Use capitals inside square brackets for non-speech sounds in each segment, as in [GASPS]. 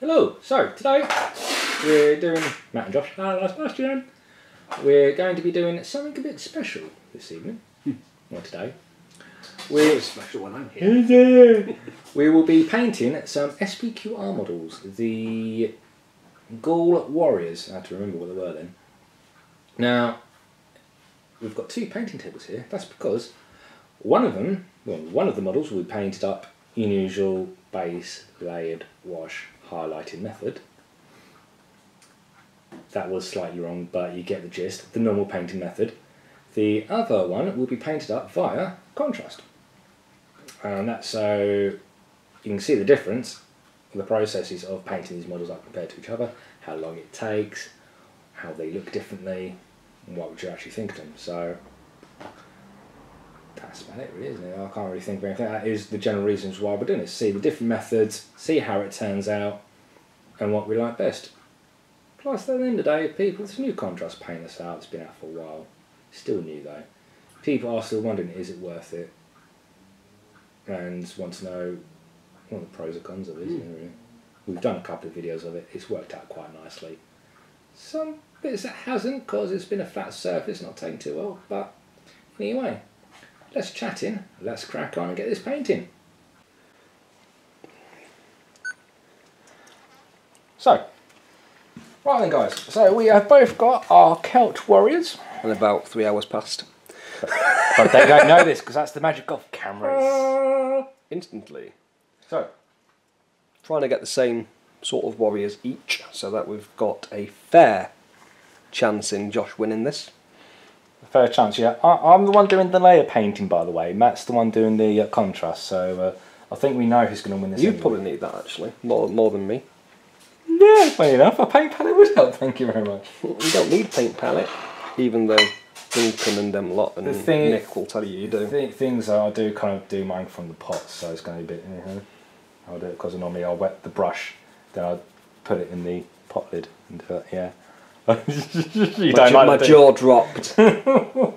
Hello, so today we're doing, Matt and Josh, uh, hello Sebastian. We're going to be doing something a bit special this evening, or today. We're, special when I'm here. we will be painting some SPQR models, the Gaul Warriors. I had to remember what they were then. Now, we've got two painting tables here. That's because one of them, well, one of the models will be painted up in usual base, layered, wash, highlighting method. That was slightly wrong, but you get the gist. The normal painting method. The other one will be painted up via contrast. And that's so you can see the difference the processes of painting these models up compared to each other, how long it takes, how they look differently, and what would you actually think of them. So that's about it, really, isn't it? I can't really think of anything. That is the general reasons why we're doing this. See the different methods, see how it turns out, and what we like best. Plus, at the end of the day, people, this new contrast paint that's out, it's been out for a while. Still new though. People are still wondering, is it worth it? And want to know what the pros and cons of it, isn't it, hmm. really? We've done a couple of videos of it, it's worked out quite nicely. Some bits it hasn't, because it's been a flat surface, not taken too well, but anyway, let's chat in, let's crack on and get this painting. So, right then guys, so we have both got our Celt Warriors, And about three hours past. [LAUGHS] but they don't know this because that's the magic of cameras. Uh, instantly. So, Trying to get the same sort of warriors each, so that we've got a fair chance in Josh winning this. Fair chance, yeah. I, I'm the one doing the layer painting, by the way. Matt's the one doing the uh, contrast, so uh, I think we know who's going to win this. You anyway. probably need that actually, more more than me. Yeah, funny enough, a paint palette would help. Thank you very much. You don't need paint palette, even though Duncan and them a lot and The thing- Nick will tell you you do. Th- things are, I do kind of do mine from the pot, so it's going to be a bit. uh I'll do it because normally I'll wet the brush, then I'll put it in the pot lid and do it. Yeah. You my don't jaw- like my the- jaw dropped. [LAUGHS]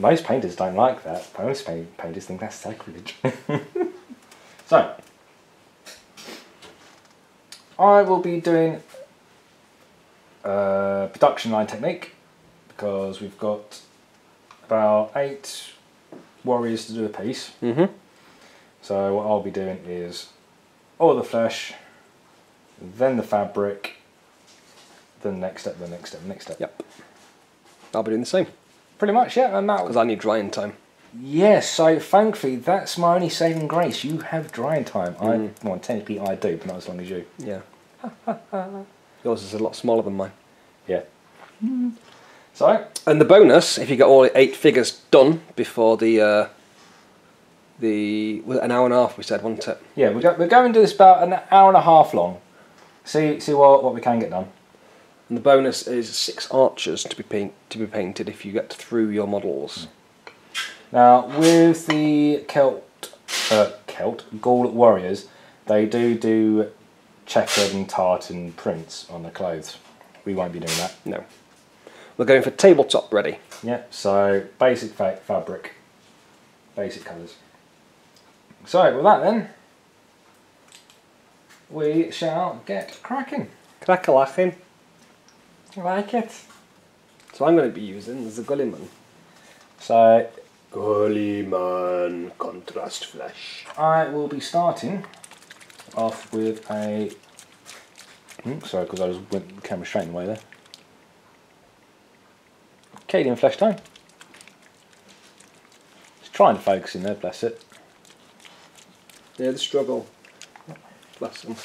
Most painters don't like that. Most paint- painters think that's sacrilege. [LAUGHS] so, I will be doing a production line technique because we've got about eight warriors to do a piece. hmm So what I'll be doing is all the flesh, then the fabric, then the next step, the next step, the next step. Yep. I'll be doing the same Pretty much, yeah. And that because I need drying time. Yes, so thankfully that's my only saving grace. You have drying time. I well technically I do, but not as long as you. Yeah. [LAUGHS] Yours is a lot smaller than mine. Yeah. So And the bonus, if you get all eight figures done before the uh, the an hour and a half, we said, wasn't it? yeah, we're, go, we're going to do this about an hour and a half long. See see what what we can get done. And the bonus is six archers to be paint to be painted if you get through your models. Now with the Celt uh, Celt Gaul warriors, they do do checkered and tartan prints on the clothes. We won't be doing that. No, we're going for tabletop ready. Yeah, so basic fa- fabric, basic colours. So with that then, we shall get cracking. Crackalachin. Like it. So I'm going to be using the Guilliman. So Guilliman contrast flash. I will be starting off with a. Hmm, sorry, because I just went the camera straight in the way there. Cadian flesh tone. Just trying to focus in there, bless it. Yeah, the struggle. Bless them.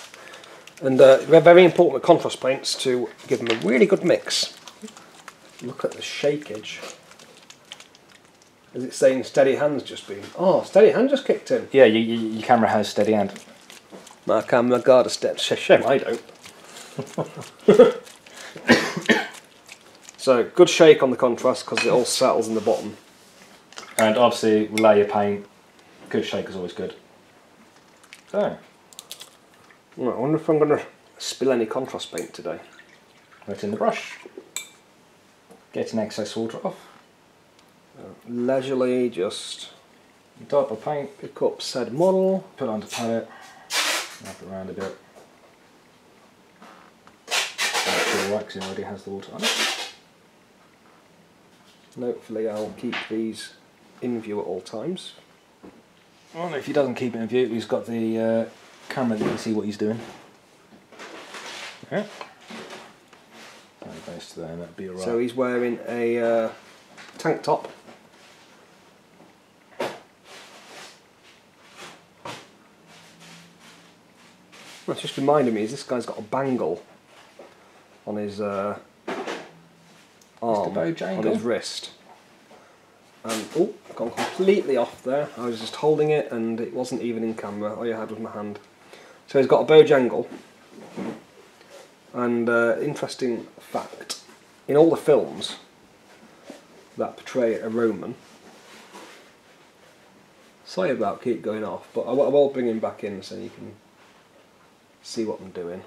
And uh, they're very important with contrast paints to give them a really good mix. Look at the shakeage. Is it saying steady hands just been? Oh, steady hand just kicked in. Yeah, you, you, your camera has steady hand. My camera guard a step. Sh- Shame I don't. so good shake on the contrast because it all settles in the bottom. And obviously, layer paint, good shake is always good. So, Right, I wonder if I'm going to spill any contrast paint today. wet in the brush. Getting excess water off. Leisurely, just Dot of paint, pick up said model. put it onto palette, wrap it around a bit. waxing already has the water on it. And hopefully I'll keep these in view at all times. Well, if he doesn't keep it in view, he's got the uh, camera that can see what he's doing. Yeah. That goes to there, and that'd be alright. So he's wearing a uh, tank top. That's just reminded me, is this guy's got a bangle on his uh, arm, on his wrist. And oh, gone completely off there. I was just holding it, and it wasn't even in camera. All you had was my hand. So he's got a bojangle. And uh, interesting fact, in all the films that portray a Roman, sorry about keep going off, but I, will- I will bring him back in so you can see what I'm doing.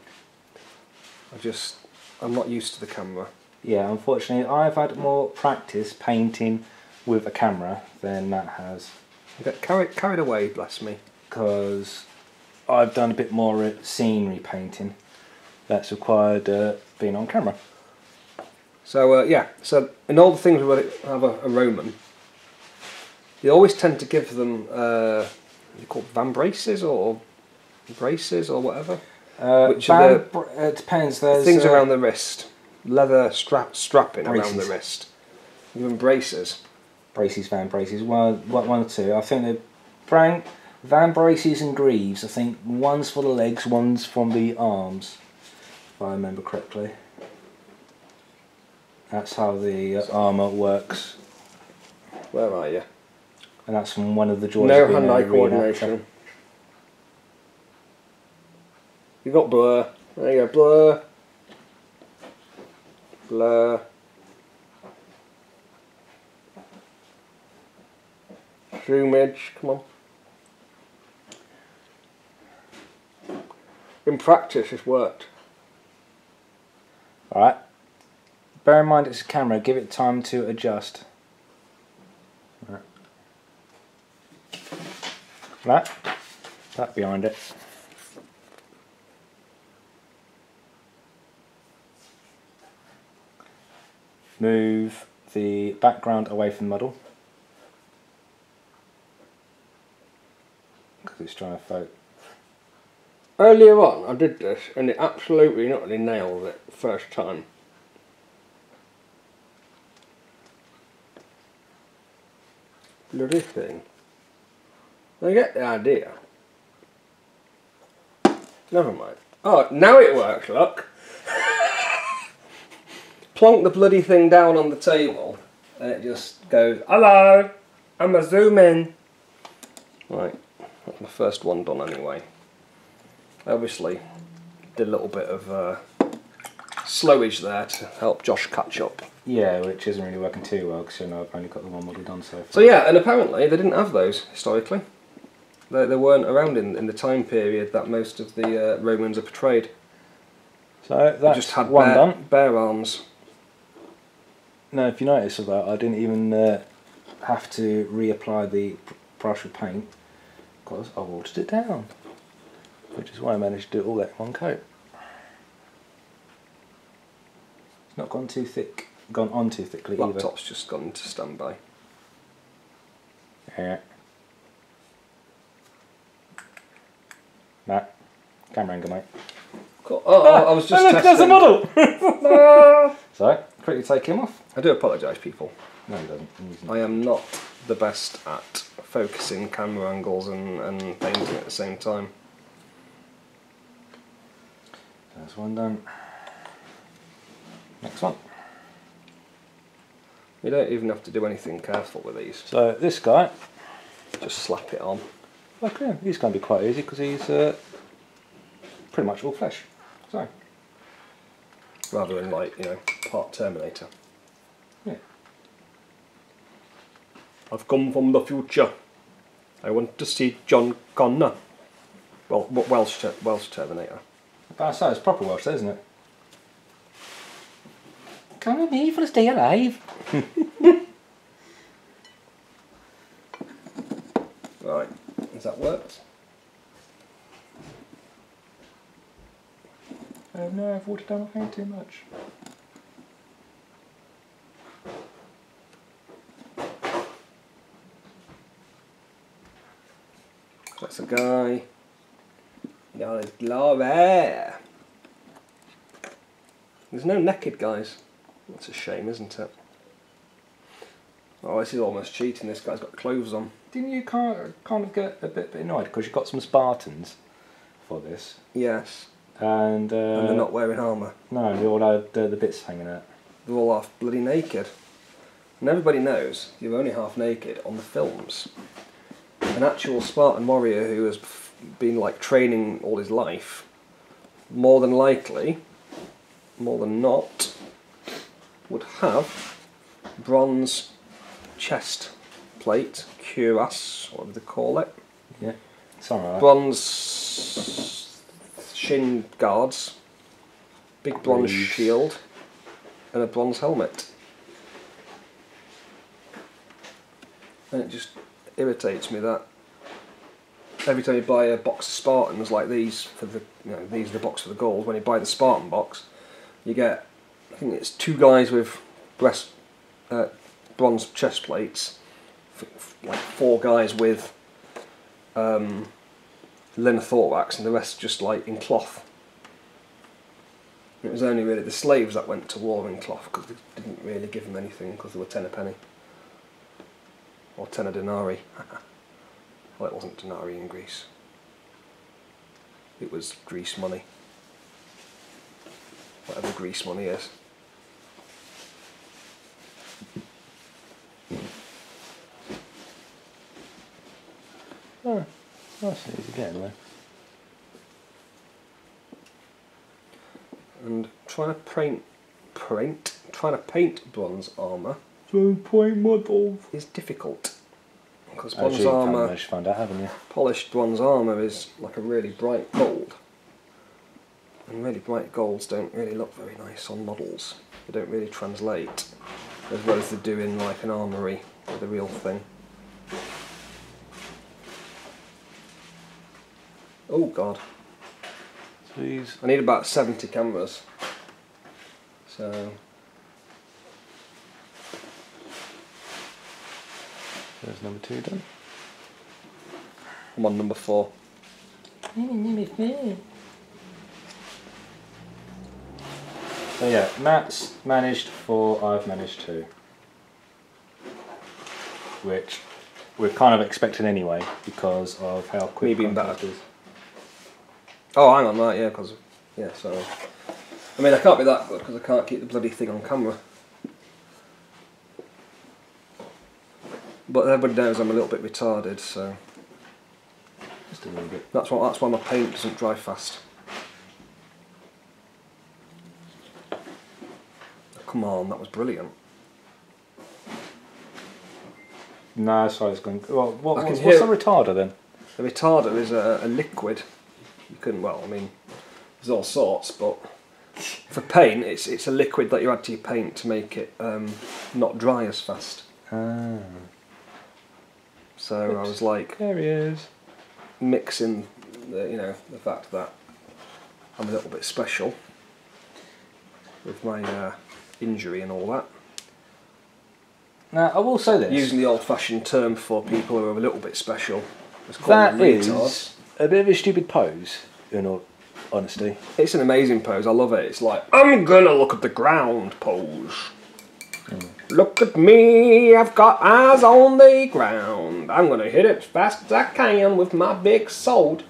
I just, I'm not used to the camera. Yeah, unfortunately, I've had more practice painting with a camera than Matt has, I get carried, carried away, bless me. because I've done a bit more uh, scenery painting that's required uh, being on camera. So uh, yeah, so in all the things where they have a, a Roman, they always tend to give them uh, they called van braces or braces or whatever. Uh, Which are the- it depends. There's things uh, around the wrist, leather strap strapping around the wrist. Even braces. braces, van braces, one, one, one or two. I think they're van, van braces and greaves. I think one's for the legs, one's from the arms, if I remember correctly. That's how the uh, armour works, Where are you? and that's from one of the joys No hand-eye coordination. You got blur. There you go, blur. Blur. Zoomage, come on. In practice, it's worked. Alright. Bear in mind it's a camera, give it time to adjust. Right. That. That behind it. Move the background away from the model. Because it's trying to focus. Earlier on, I did this, and it absolutely not only nailed it first time. Bloody thing. I get the idea. Never mind. Oh, now it works, look. [LAUGHS] Plonk the bloody thing down on the table, and it just goes, Hello, I'm a zoom in. Right, that's my first one done anyway. Obviously did a little bit of uh, slowage there to help Josh catch up. Yeah, which isn't really working too well because you know I've only got the one model done so far. So yeah, and apparently they didn't have those historically. They, they weren't around in, in the time period that most of the uh, Romans are portrayed. So They just had one bare, done. bare arms. Now, if you notice that, I didn't even uh, have to reapply the partial paint because I watered it down, which is why I managed to do all that in one coat. It's not gone too thick, gone on too thickly either. Laptop's just gone into standby. Yeah. Matt, camera angle, mate. Cool. Oh, I- I was just Oh, look, there's a model. [LAUGHS] Sorry, quickly take him off. I do apologise, people. No, he doesn't. I am not the best at focusing camera angles and, and painting at the same time. There's one done. Next one. You don't even have to do anything careful with these. So this guy, Just slap it on. okay, he's going to be quite easy because he's uh, pretty much all flesh. So Rather than like, you know, part Terminator. yeah, I've come from the future. I want to see John Connor. Well, Welsh, ter- Welsh Terminator. But I say it's proper Welsh, isn't it? Come me for to stay alive. [LAUGHS] Right, has that worked? Oh no, I've watered down my paint too much. That's a guy. Glory. There's no naked guys. That's a shame, isn't it? Oh, this is almost cheating. This guy's got clothes on. Didn't you kind of, kind of get a bit, annoyed because you got some Spartans for this, Yes. and, uh, and they're not wearing armour. No, they all had uh, the bits hanging out. They're all half bloody naked. And everybody knows you're only half naked on the films. An actual Spartan warrior who has been like training all his life, more than likely, more than not, would have bronze chest plate, cuirass, whatever they call it, Yeah, it's alright. bronze shin guards, big bronze Greaves. shield, and a bronze helmet. And it just irritates me that every time you buy a box of Spartans like these for the you know these are the box for the gold. When you buy the Spartan box, you get I think it's two guys with breast uh, bronze chest plates, like four guys with um, linen thorax, and the rest just like in cloth. It was only really the slaves that went to war in cloth because they didn't really give them anything because they were ten a penny or ten a denarii. [LAUGHS] well, it wasn't denarii in Greece. It was Greece money. Whatever Greece money is. Oh, that's easy again, though. And trying to paint, paint, trying to paint bronze armor Don't point models. is difficult because As bronze you armor, managed to find out, haven't you? polished bronze armor is like a really bright gold, and really bright golds don't really look very nice on models. They don't really translate as well as they do in like an armory or the real thing. Oh god, Please. I need about seventy cameras. So There's number two done. I'm on number four. So oh, yeah, Matt's managed four, I've managed two. Which we're kind of expecting anyway because of how quick Me being Contract better. is. Oh, hang on, right, yeah, because yeah, so I mean, I can't be that good because I can't keep the bloody thing on camera. But everybody knows I'm a little bit retarded, so Just a little bit. that's why that's why my paint doesn't dry fast. Come on, that was brilliant. No, sorry, it's going. Well, what, what's, what's the retarder then? The retarder is a, a liquid. You couldn't. Well, I mean, there's all sorts, but for paint, it's it's a liquid that you add to your paint to make it um, not dry as fast. Ah, So I was like there he is. mixing, the, you know, the fact that I'm a little bit special with my uh, injury and all that. Now I will say this. Using the old-fashioned term for people who are a little bit special. It's called that a is a bit of a stupid pose. In all honesty. It's an amazing pose. I love it. It's like I'm gonna look at the ground pose. Look at me, I've got eyes on the ground. I'm gonna hit it as fast as I can with my big sword.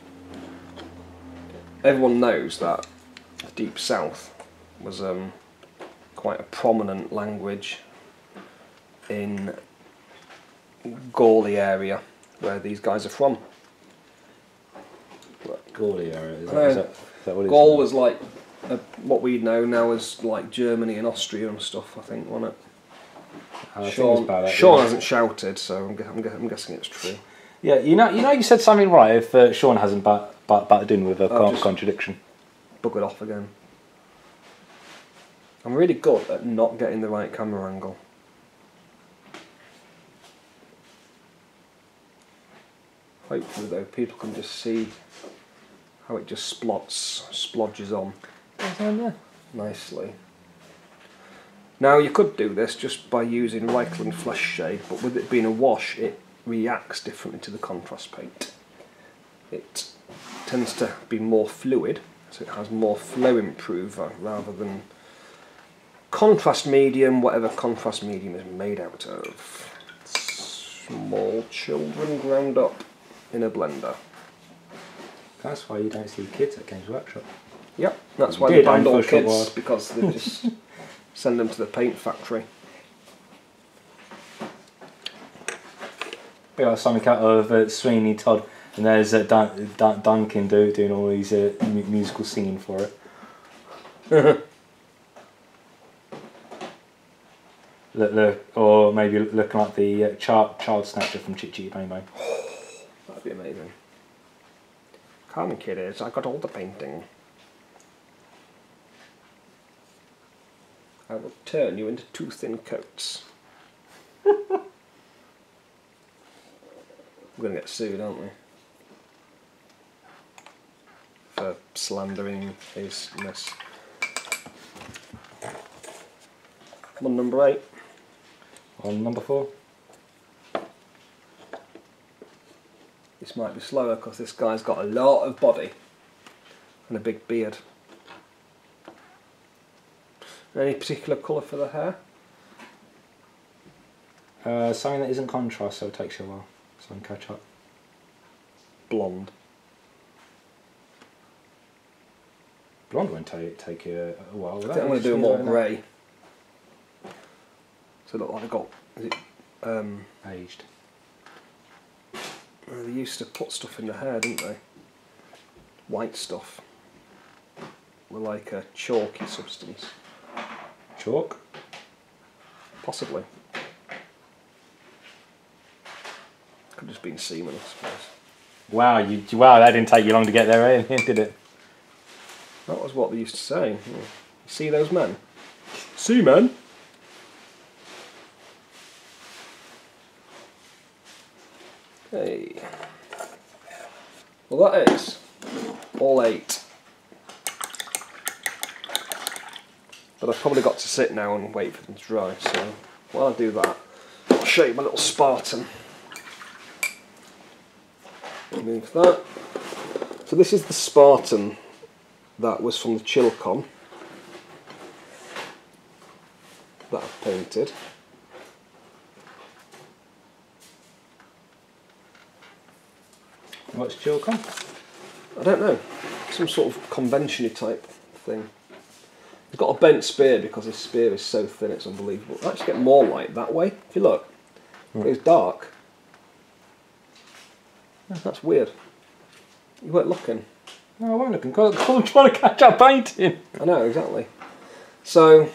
Everyone knows that the Deep South was um, quite a prominent language in Gawley area, where these guys are from. Gaudy area. Is that, know. is that, is that what? Gaul was like uh, what we know now as like Germany and Austria and stuff. I think, wasn't it? I Sean, Sean hasn't shouted, so I'm, I'm, I'm guessing it's true. Yeah, you know, you know, you said something right. If uh, Sean hasn't but, but, butted in with a Oh, con- just- contradiction. Buggered off again. I'm really good at not getting the right camera angle. Hopefully, though, people can just see how it just splots, splodges on. Goes on nicely. Now you could do this just by using Reikland Flesh Shade, but with it being a wash, it reacts differently to the contrast paint. It tends to be more fluid, so it has more flow improver rather than contrast medium, whatever contrast medium is made out of. Small children ground up in a blender. That's why you don't see kids at Games Workshop. Yep, that's why they banned all for a short kids because they just [LAUGHS] send them to the paint factory. We got something out of uh, Sweeney Todd, and there's uh, Dun- Dun- Duncan do- doing all these uh, mu- musical singing for it. [LAUGHS] Look, look, or maybe looking like the uh, child, child snatcher from Chit Chit Bang Bang. That'd be amazing. Come, kiddies, I got all the painting. I will turn you into two thin coats. [LAUGHS] We're gonna get sued, aren't we? For slandering his mess. Come on, number eight. On number four. This might be slower because this guy's got a lot of body and a big beard. Any particular colour for the hair? Uh, something that isn't contrast, so it takes you a while. So I can catch up. Blonde. Blonde won't take, take you a, a while. I think I'm going to do them all grey. So look like I got. Is it, um, Aged. well, they used to put stuff in the hair, didn't they? White stuff. With like a chalky substance. Chalk. Possibly. Could have just been semen, I suppose. Wow, you wow, that didn't take you long to get there, eh, [LAUGHS] did it? That was what they used to say. You see those men? See men? Hey. Well, that is all eight. But I've probably got sit now and wait for them to dry, so while I do that, I'll show you my little Spartan. Remove that. So this is the Spartan that was from the Chilcon that I've painted. What's chalk on? I don't know, some sort of convention type thing. He's got a bent spear because his spear is so thin it's unbelievable. I actually get more light that way. If you look, it's dark. That's weird. You weren't looking. No, I won't look. I'm trying to catch up painting. I know exactly. So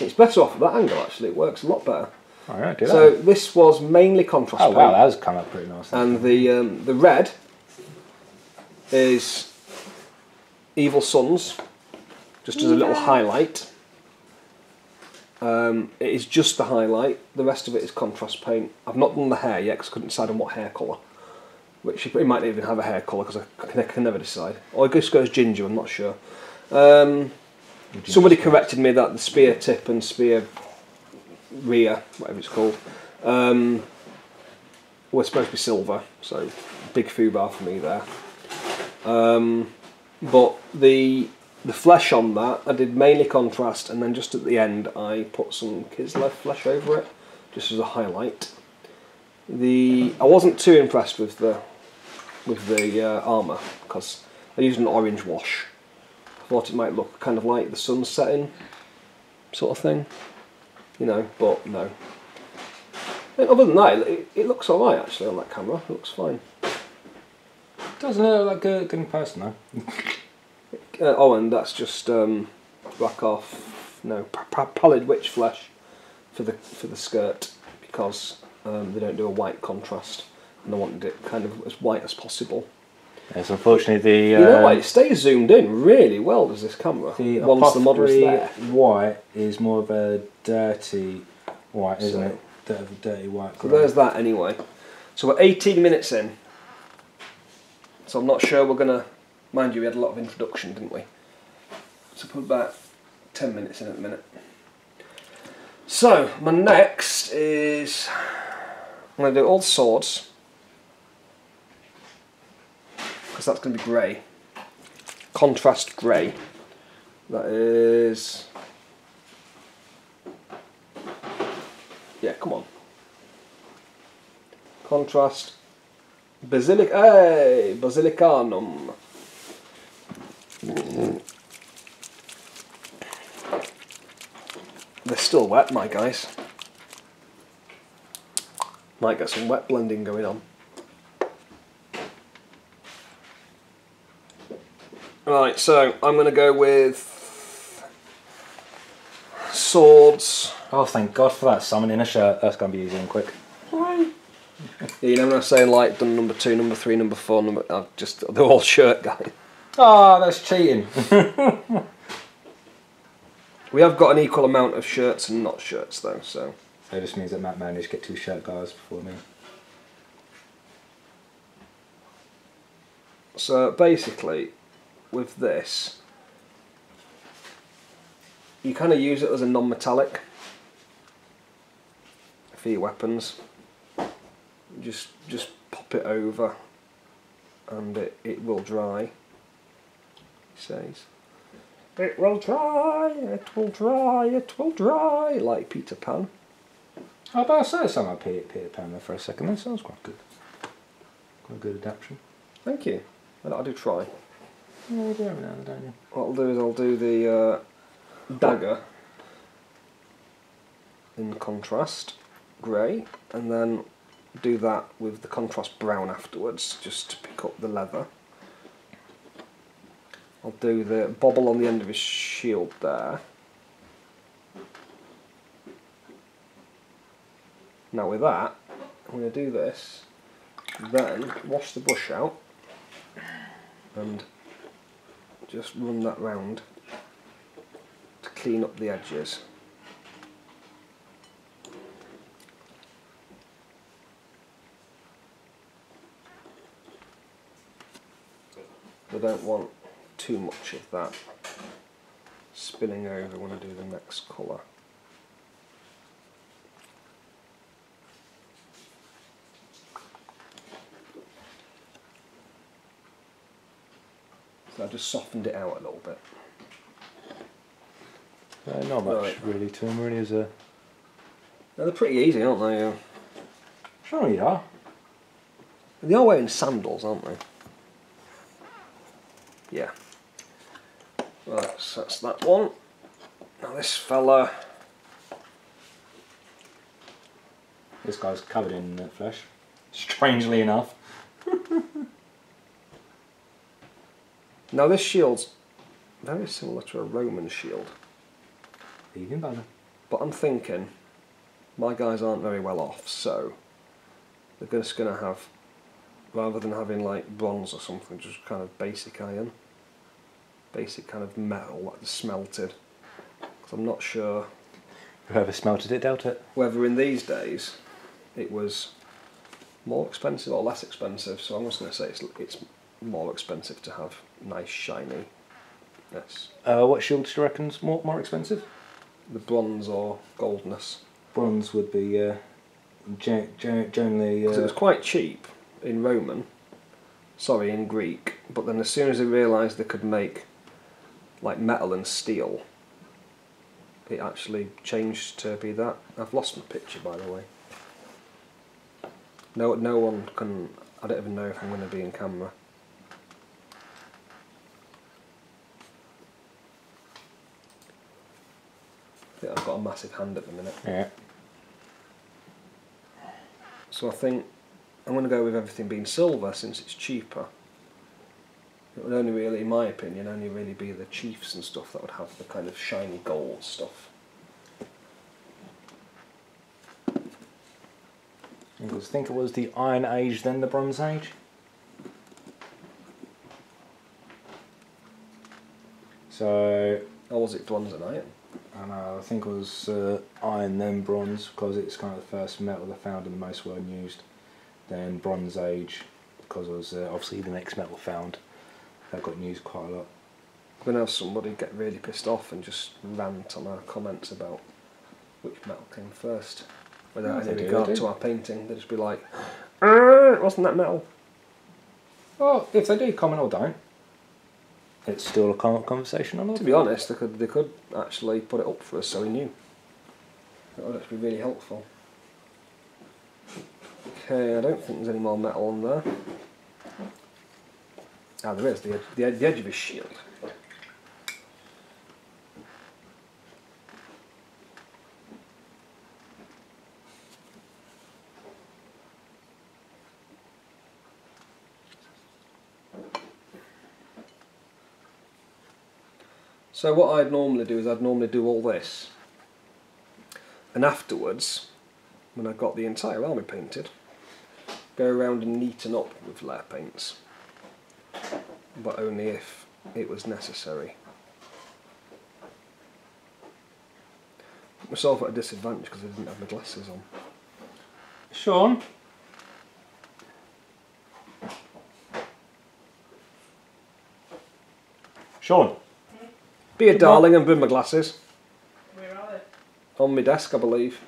it's better off at that angle. Actually, it works a lot better. All right, do that. So this was mainly contrast oh paint. wow, that has come up pretty nice. and the um, the red is Evil Sunz, just as a little highlight. Um, it is just the highlight. The rest of it is contrast paint. I've not done the hair yet because I couldn't decide on what hair colour. Which he might even have a hair colour because I can, I can never decide. Or it just goes ginger. I'm not sure. Um, somebody corrected me that the spear tip and spear rear, whatever it's called, um, were supposed to be silver. So big foobar for me there. Um, but the the flesh on that I did mainly contrast, and then just at the end I put some Kislev flesh over it, just as a highlight. The I wasn't too impressed with the with the uh, armor because I used an orange wash. I thought it might look kind of like the sun setting sort of thing, you know. But no. Other than that, it, it looks alright actually on that camera. It looks fine. Doesn't look like a good in person though. [LAUGHS] Uh, oh, and that's just um, rack off no p- p- pallid Wych Flesh for the for the skirt because um, they don't do a white contrast and I wanted it kind of as white as possible. Yes, unfortunately the you know uh, what? It stays zoomed in really well. Does this camera the once the model's apothic there? white is more of a dirty white, isn't So- it? Dirty, dirty white. So there's that anyway. So we're 18 minutes in. So I'm not sure we're gonna Mind you, we had a lot of introduction, didn't we? So put about 10 minutes in at the minute. So, my next is. I'm going to do all swords. Because that's going to be grey. Contrast grey. That is. Yeah, come on. Contrast. Basilic. Hey! Basilicanum. They're still wet, my guys. Might get some wet blending going on. Right, so I'm going to go with swords. Oh, thank God for that salmon in a shirt. That's going to be easy and quick. Yeah, you know when I was saying like done number two, number three, number four, number I've just they're all shirt guy. Oh, that's cheating. [LAUGHS] We have got an equal amount of shirts and not shirts though, so so it just means that Matt managed to get two shirt guys before me. so basically with this you kind of use it as a non-metallic for your weapons. Just just pop it over and it, it will dry. He says. It will dry, it will dry, it will dry, like Peter Pan. How about I say something about Peter, Peter Pan there for a second? That sounds quite good. Quite a good adaptation. Thank you. I, I do try. Yeah, do now don't you? What I'll do is I'll do the uh, dagger in contrast grey, and then do that with the contrast brown afterwards, just to pick up the leather. I'll do the bobble on the end of his shield there. Now with that, I'm going to do this, then wash the brush out, and just run that round to clean up the edges. I don't want too much of that spilling over when I do the next colour. So I just softened it out a little bit. Uh, not much Right. really to him, really, is a. Now they're pretty easy, aren't they? Sure, you are. They are wearing sandals, aren't they? Yeah. Right, so that's that one. Now this fella, This guy's covered in uh, flesh. Strangely enough. [LAUGHS] now this shield's very similar to a Roman shield, Even better. but I'm thinking my guys aren't very well off, so they're just going to have, rather than having like bronze or something, just kind of basic iron, basic kind of metal like smelted. smelted. 'Cause I'm not sure Whoever smelted it dealt it. whether in these days it was more expensive or less expensive. So I'm just going to say it's, it's more expensive to have nice shiny. Yes, Uh, what shield do you reckon's more, more expensive? the bronze or goldness. Bronze would be uh, ge- ge- generally. 'Cause it was Uh, quite cheap in Roman, sorry, in Greek. But then as soon as they realised they could make like metal and steel, it actually changed to be that. I've lost my picture by the way. No, no one can. I don't even know if I'm going to be in camera. I think I've got a massive hand at the minute. yeah. So I think I'm going to go with everything being silver since it's cheaper. It would only really, in my opinion, only really be the chiefs and stuff that would have the kind of shiny gold stuff. I think it was the Iron Age, then the Bronze Age. So Or was it bronze and iron? I know, I think it was uh, iron, then bronze, because it's kind of the first metal they found and the most well used. Then Bronze Age, because it was uh, obviously the next metal found. that got used quite a lot. We know somebody get really pissed off and just rant on our comments about which metal came first. Without Yeah, any regard to our painting, they'd just be like, "Uh, it wasn't that metal. Well, if they do comment or don't, it's still a con- conversation on To be honest, they could they could actually put it up for us so we knew. That would actually be really helpful. Okay, I don't think there's any more metal on there. Ah, there is, the, the, the edge of his shield. So what I'd normally do is I'd normally do all this. And afterwards, when I got the entire army painted, go around and neaten up with layer paints. But only if it was necessary. Put myself at a disadvantage because I didn't have my glasses on. Sean, Sean, Be a Good darling and bring my glasses. Where are they? On my desk, I believe.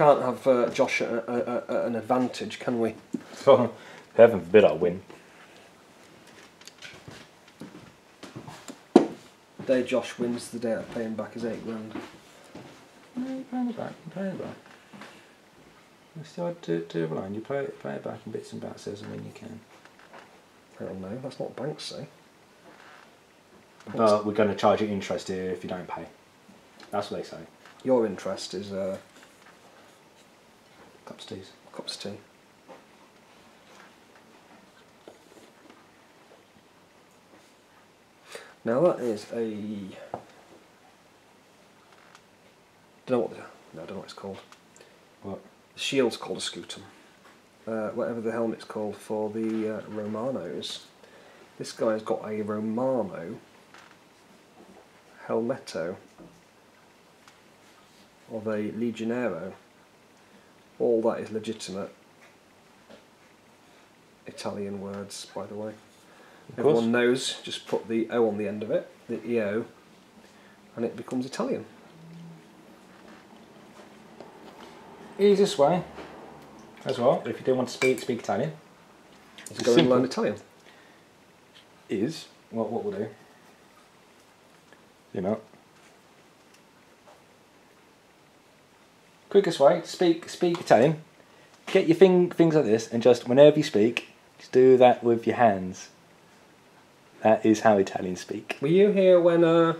Can't have uh, Josh at, a, a, a, an advantage, can we? heaven forbid I win. The day Josh wins, the day I pay him back his eight grand. No, you play it back. You play it back. You still do, do it line. You play it, play it back in bits and bats as and when you can. I don't know, that's not what banks say. But we're going to charge you interest here if you don't pay. That's what they say. Your interest is uh, Cups teas. cups of tea. Now that is a. Don't know what the no, I don't know what it's called. What? The shield's called a scutum. Uh, whatever the helmet's called for the uh, Romanos. This guy's got a Romano helmetto of a Legionero. All that is legitimate Italian words, by the way. Everyone knows, just put the O on the end of it, the EO, and it becomes Italian. Easiest way, as well, if you do want to speak speak Italian, Just go and learn Italian. is what what we'll do. You know. Quickest way, speak speak Italian. Get your thing things like this, and just whenever you speak, just do that with your hands. That is how Italians speak. Were you here when uh,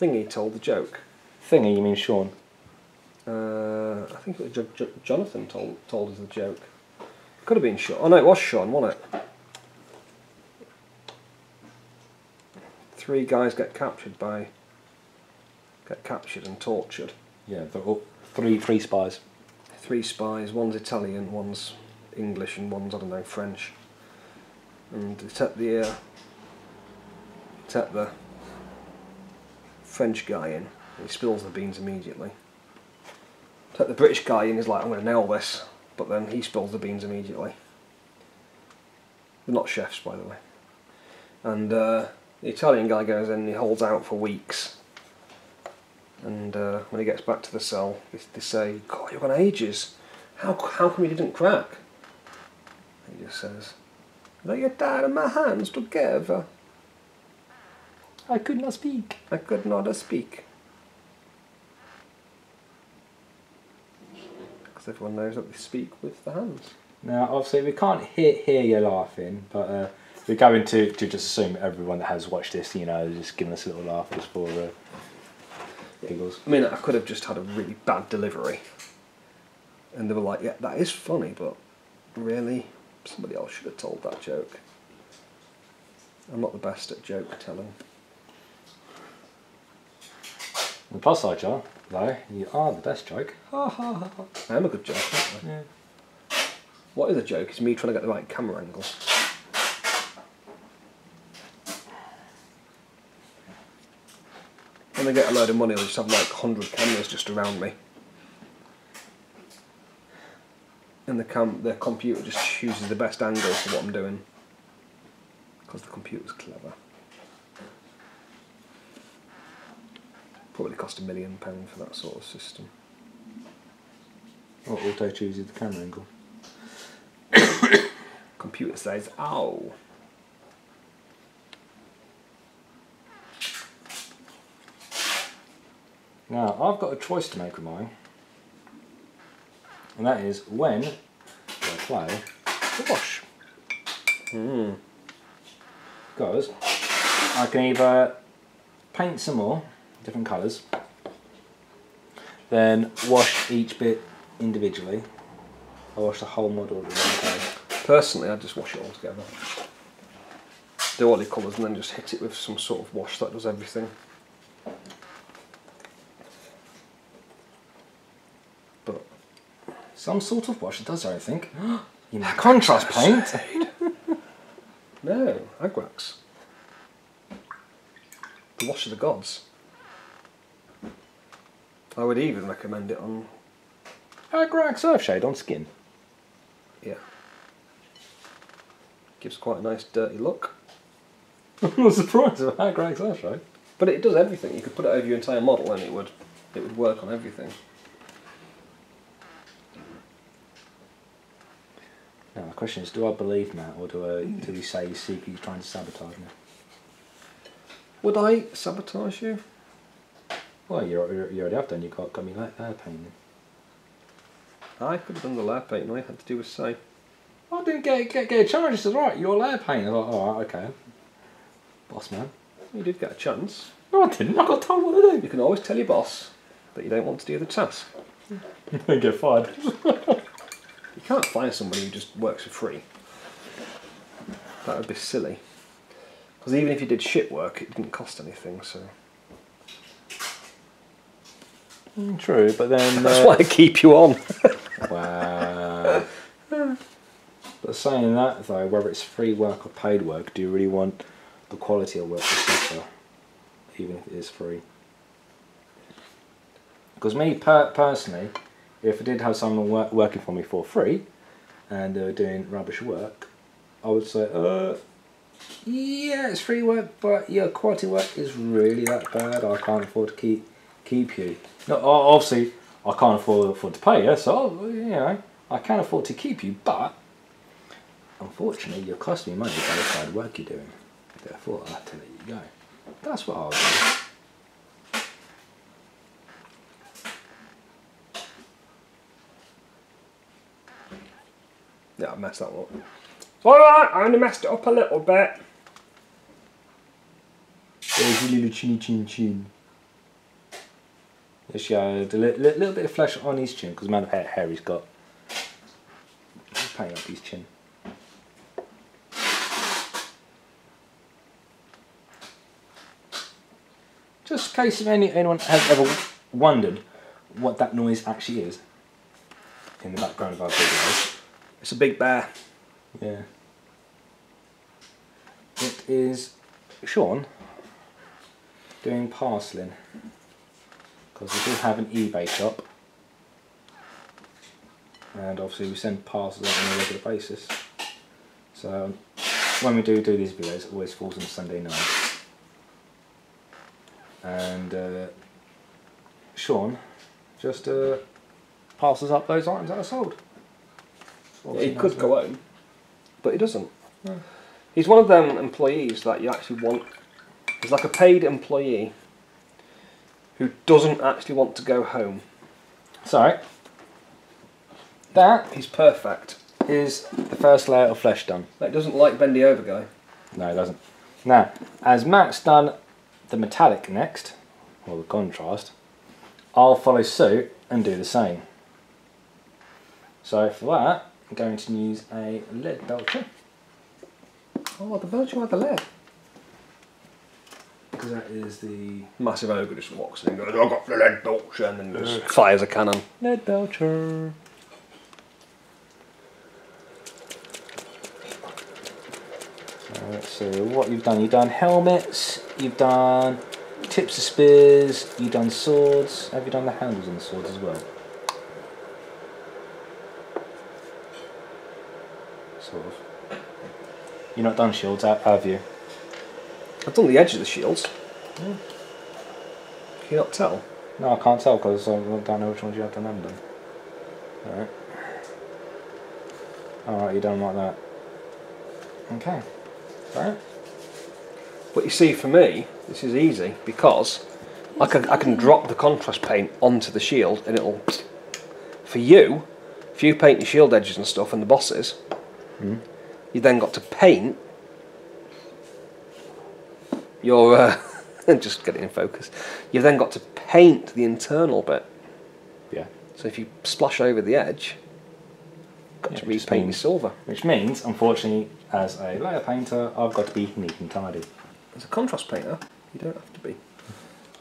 Thingy told the joke? Thingy, you mean Sean? Uh, I think it was jo- jo- Jonathan told told us the joke. Could have been Sean. Oh no, it was Sean, wasn't it? Three guys get captured by get captured and tortured. Yeah, they're all three three spies. Three spies. One's Italian, one's English, and one's I don't know French. And they take the uh, take the French guy in. He spills the beans immediately. Take the British guy in. He's like, I'm going to nail this, but then he spills the beans immediately. They're not chefs, by the way. And uh, the Italian guy goes in. He holds out for weeks. And uh, when he gets back to the cell, they, they say, God, you've gone ages. How, how come you didn't crack? He just says, They get tied in my hands together. I could not speak. I could not speak. Because everyone knows that they speak with the hands. Now, obviously, we can't hear, hear you laughing, but uh, we're going to, to just assume everyone that has watched this, you know, just giving us a little laugh just for uh, giggles. I mean, I could have just had a really bad delivery. And they were like, yeah, that is funny, but really, somebody else should have told that joke. I'm not the best at joke telling. The plus side, John, though, you are the best joke. Ha ha ha. I am a good joke, aren't I? Yeah. What is a joke? It's me trying to get the right camera angle. When I get a load of money, I'll just have like 100 cameras just around me. and the cam the computer just chooses the best angle for what I'm doing because the computer's clever. Probably cost a million pound for that sort of system. What auto chooses the camera angle? Computer says, "Oh, Now, I've got a choice to make with mine. And that is when do I play the wash. mm. Because I can either paint some more, different colours, then wash each bit individually, or wash the whole model at one go. Personally, I just wash it all together. Do all the colours and then just hit it with some sort of wash that does everything. Some sort of wash it does everything. [GASPS] you mean contrast paint? [LAUGHS] no, Agrax. The wash of the gods. I would even recommend it on Agrax Earthshade on skin. yeah. Gives quite a nice dirty look. [LAUGHS] I'm not surprised with Agrax Earthshade. But it does everything. You could put it over your entire model and it would it would work on everything. Now the question is, do I believe Matt, or do I do he say he's secretly trying to sabotage me? Would I sabotage you? Well, you you already have done. You got got me like that painting. I could have done the layer paint, all I had to do was say. Oh, I didn't get get, get a charge. He said, right, you're layer painting. I like, all right, okay. Boss man. You did get a chance. No, I didn't. I got told what to do. You can always tell your boss that you don't want to do the task. I [LAUGHS] get fired. [LAUGHS] You can't find somebody who just works for free. That would be silly. Because even if you did shit work, it didn't cost anything, so. Mm, True, but then [LAUGHS] That's uh, why I keep you on. [LAUGHS] Wow. but saying that though, whether it's free work or paid work, do you really want the quality of work to suffer, even if it is free? Because me per- personally, if I did have someone work- working for me for free, and they were doing rubbish work, I would say, uh, yeah, it's free work, but your quality work is really that bad. I can't afford to keep keep you. No, obviously, I can't afford, afford to pay you, so you know I can afford to keep you, but unfortunately, you're costing me money by the hard work you're doing. Therefore, I have to let you go. That's what I'll do. Yeah, I messed that one up. Alright, I only messed it up a little bit. There's your little chinny chin chin. Showed a li- li- little bit of flesh on his chin because man of hair, hair he's got. Just paint up his chin. Just in case if any, anyone has ever wondered what that noise actually is in the background of our videos. It's a big bear. Yeah. It is Sean doing parceling because we do have an eBay shop, and obviously we send parcels out on a regular basis. So when we do do these videos, it always falls on Sunday night, and uh, Sean just uh, parcels up those items that are sold. He could go home, but he doesn't. Hmm. He's one of them employees that you actually want. He's like a paid employee who doesn't actually want to go home. Sorry. That He's perfect. is the first layer of flesh done. That doesn't like bendy over guy. No, it doesn't. Now, as Matt's done the metallic next, or the contrast, I'll follow suit and do the same. So for that, I'm going to use a lead belcher, Oh, the belcher with the lead. because that is the Massive ogre just walks in and goes, I've got the lead belcher, and then just fires a cannon. lead belcher. So let's see what you've done. You've done helmets, you've done tips of spears, you've done swords. Have you done the handles on the swords as well? sort of. You've not done shields, have you? I've done the edge of the shields. Hmm. Can you not tell? No, I can't tell because I don't know which ones you have and haven't done. Alright. Alright, you're done like that. Okay. Right. But you see, for me, this is easy because I can I can drop the contrast paint onto the shield and it'll. For you, if you paint your shield edges and stuff and the bosses, hmm. You then got to paint your. Uh, [LAUGHS] just get it in focus. You've then got to paint the internal bit. Yeah. So if you splash over the edge, got Yeah, to repaint your means- silver. Which means, unfortunately, as a layer painter, I've got to be neat and tidy. As a contrast painter, you don't have to be.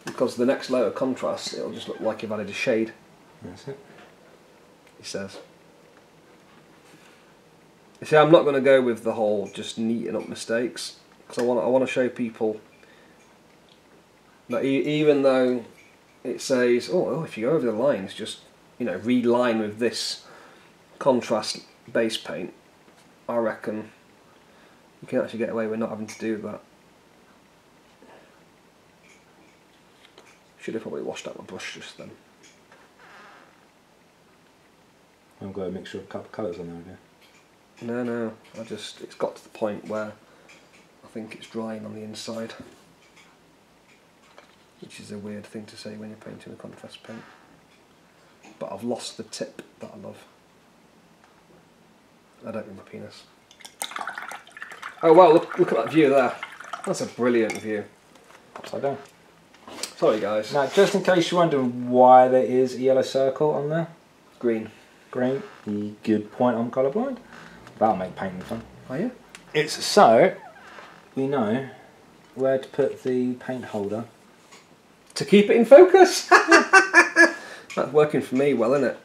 Because the next layer of contrast, it'll just look like you've added a shade, That's it. he says. See, I'm not going to go with the whole just neaten up mistakes, because I want, I want to show people that even though it says, oh, oh, if you go over the lines, just, you know, reline with this contrast base paint, I reckon you can actually get away with not having to do that. Should have probably washed out my brush just then. I've got a couple of colours on there again. No, no, I just, it's got to the point where I think it's drying on the inside. Which is a weird thing to say when you're painting with contrast paint. But I've lost the tip that I love. I don't mean my penis. Oh wow, look, look at that view there. That's a brilliant view. Upside down. Sorry guys. Now, just in case you're wondering why there is a yellow circle on there, Green. green, the good point I'm colourblind. That'll make painting fun. Oh, are you? It's so we know where to put the paint holder. To keep it in focus? [LAUGHS] That's working for me well, isn't it?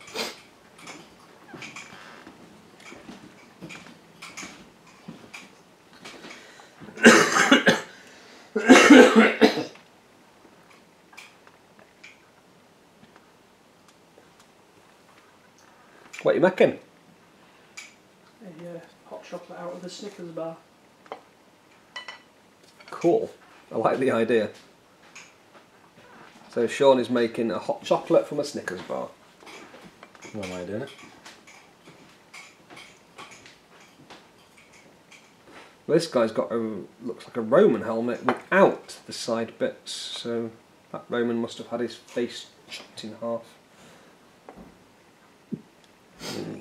[COUGHS] what are you making? A uh, hot chocolate out of the Snickers bar. Cool. I like the idea. So Sean is making a hot chocolate from a Snickers bar. One way of doing it. Well, this guy's got a looks like a Roman helmet without the side bits. So that Roman must have had his face chopped in half. Hmm.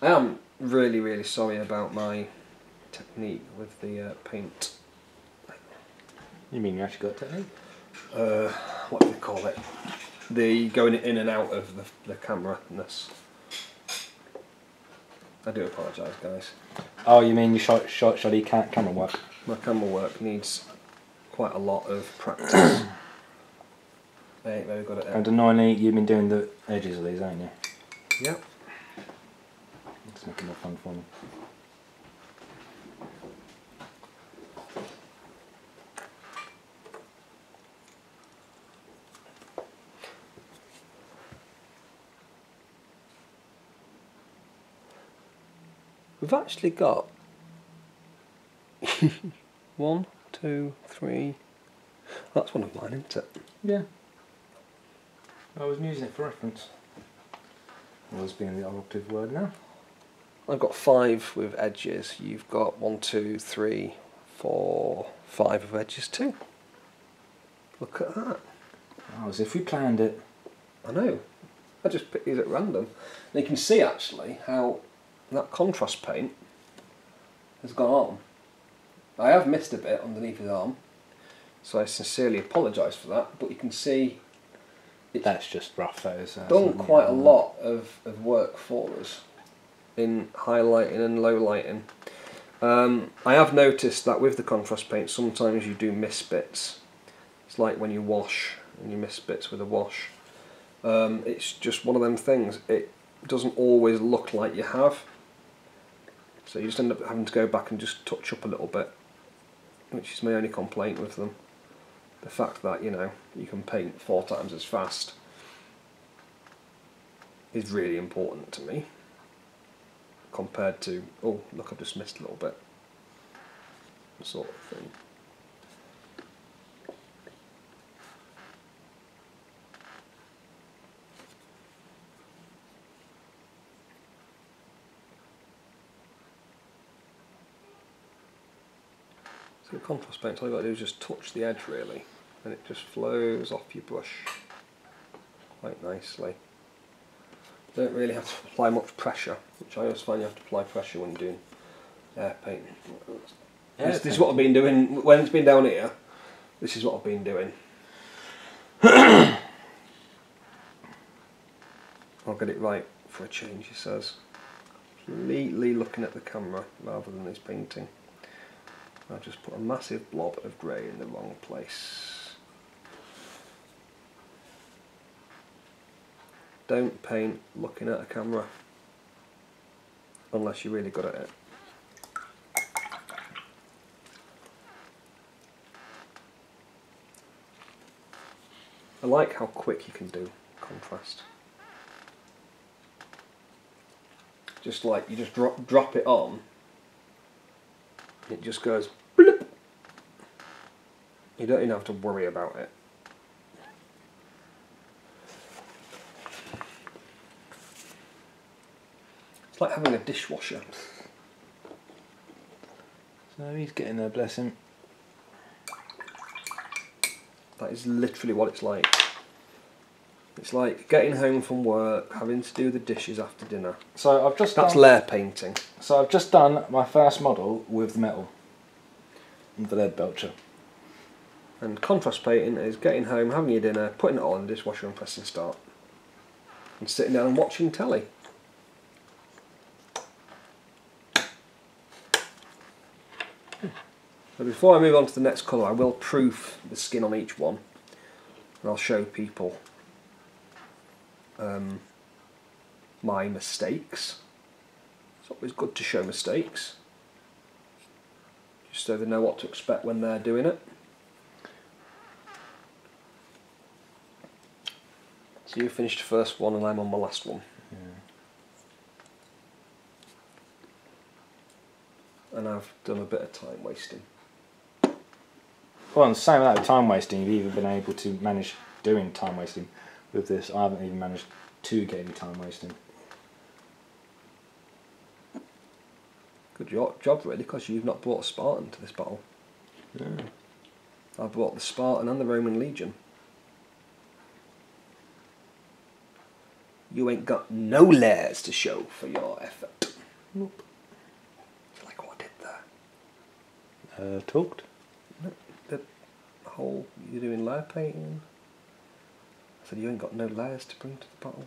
I am really, really sorry about my technique with the uh, paint. You mean you actually got technique? Uh, what do they call it? The going in and out of the, the camera-ness. I do apologise, guys. Oh, you mean you shot shot shoddy ca- camera work? My camera work needs quite a lot of practice. [COUGHS] I ain't very good at And annoyingly, you've been doing the edges of these, haven't you? Yep. It's making more fun for me. We've actually got [LAUGHS] one, two, three. That's one of mine, isn't it? Yeah. I was using it for reference. Was being the operative word now. I've got five with edges. You've got one, two, three, four, five of edges too. Look at that. Oh, as if we planned it. I know. I just picked these at random. And you can see actually how that contrast paint has gone on. I have missed a bit underneath his arm, so I sincerely apologise for that, but you can see it's That's just rough. That is. done quite a lot of, of work for us in highlighting and low lighting. Um, I have noticed that with the contrast paint, sometimes you do miss bits. It's like when you wash and you miss bits with a wash. Um, it's just one of them things. It doesn't always look like you have. So you just end up having to go back and just touch up a little bit, which is my only complaint with them. The fact that, you know, you can paint four times as fast is really important to me compared to oh look I've just missed a little bit sort of thing. So the contrast paint, all you've got to do is just touch the edge really, and it just flows off your brush quite nicely. Don't really have to apply much pressure, which I always find you have to apply pressure when doing air painting. this, this is what I've been doing when it's been down here. This is what I've been doing. [COUGHS] I'll get it right for a change, he says. Completely looking at the camera rather than his painting. I've just put a massive blob of grey in the wrong place. Don't paint looking at a camera unless you're really good at it. I like how quick you can do contrast. Just like you just drop drop it on, it just goes. You don't even have to worry about it. Like having a dishwasher. So he's getting there, bless him. That is literally what it's like. It's like getting home from work, having to do the dishes after dinner. So I've just That's done, layer painting. so I've just done my first model with the metal, and the lead belcher. And contrast painting is getting home, having your dinner, putting it on dishwasher and pressing start. And sitting down and watching telly. So before I move on to the next colour, I will proof the skin on each one. And I'll show people um, my mistakes. It's always good to show mistakes. Just so they know what to expect when they're doing it. So you finished the first one and I'm on my last one. And I've done a bit of time wasting. Well, and same with that time wasting. You've even been able to manage doing time wasting with this. I haven't even managed to get any time wasting. Good jo- job, really, because you've not brought a Spartan to this battle. Yeah. I brought the Spartan and the Roman Legion. You ain't got no layers to show for your effort. Nope. You like what I did there? Uh, talked. The whole you're doing layer painting. I said you ain't got no layers to bring to the bottle.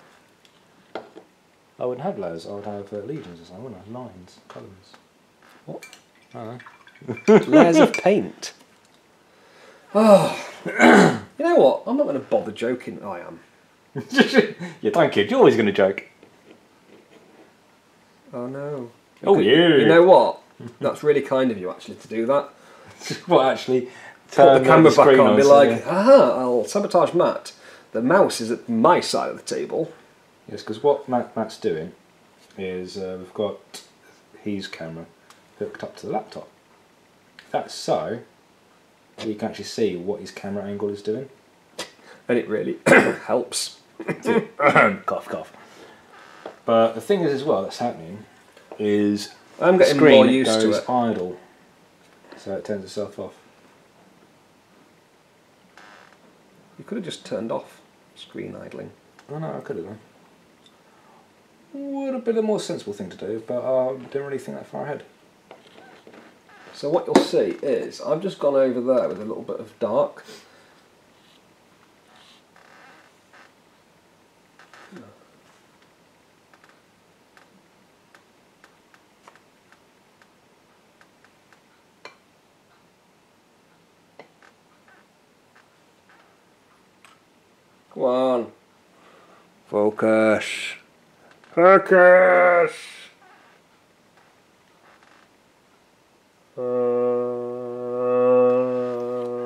I wouldn't have layers. I would have uh, legions or something, wouldn't I? Lines, colours. What? I don't know. [LAUGHS] layers of paint. Oh, [CLEARS THROAT] you know what? I'm not going to bother joking. I am. [LAUGHS] yeah, don't kid. You're always going to joke. Oh no. Oh, You- yeah. You know what? That's really kind of you actually to do that. [LAUGHS] what actually? Put the camera back screen on and be like, aha, I'll sabotage Matt. The mouse is at my side of the table. Yes, because what Matt, Matt's doing is uh, we've got his camera hooked up to the laptop. That's so you can actually see what his camera angle is doing. And it really [COUGHS] helps. [COUGHS] cough, cough. But the thing is, as well, that's happening is I'm the getting screen more used goes to it. idle, so it turns itself off. You could have just turned off screen idling. Oh, I know, I could have done. Would have been a more sensible thing to do, but I didn't really think that far ahead. So what you'll see is I've just gone over there with a little bit of dark. Come on. Focus. Focus.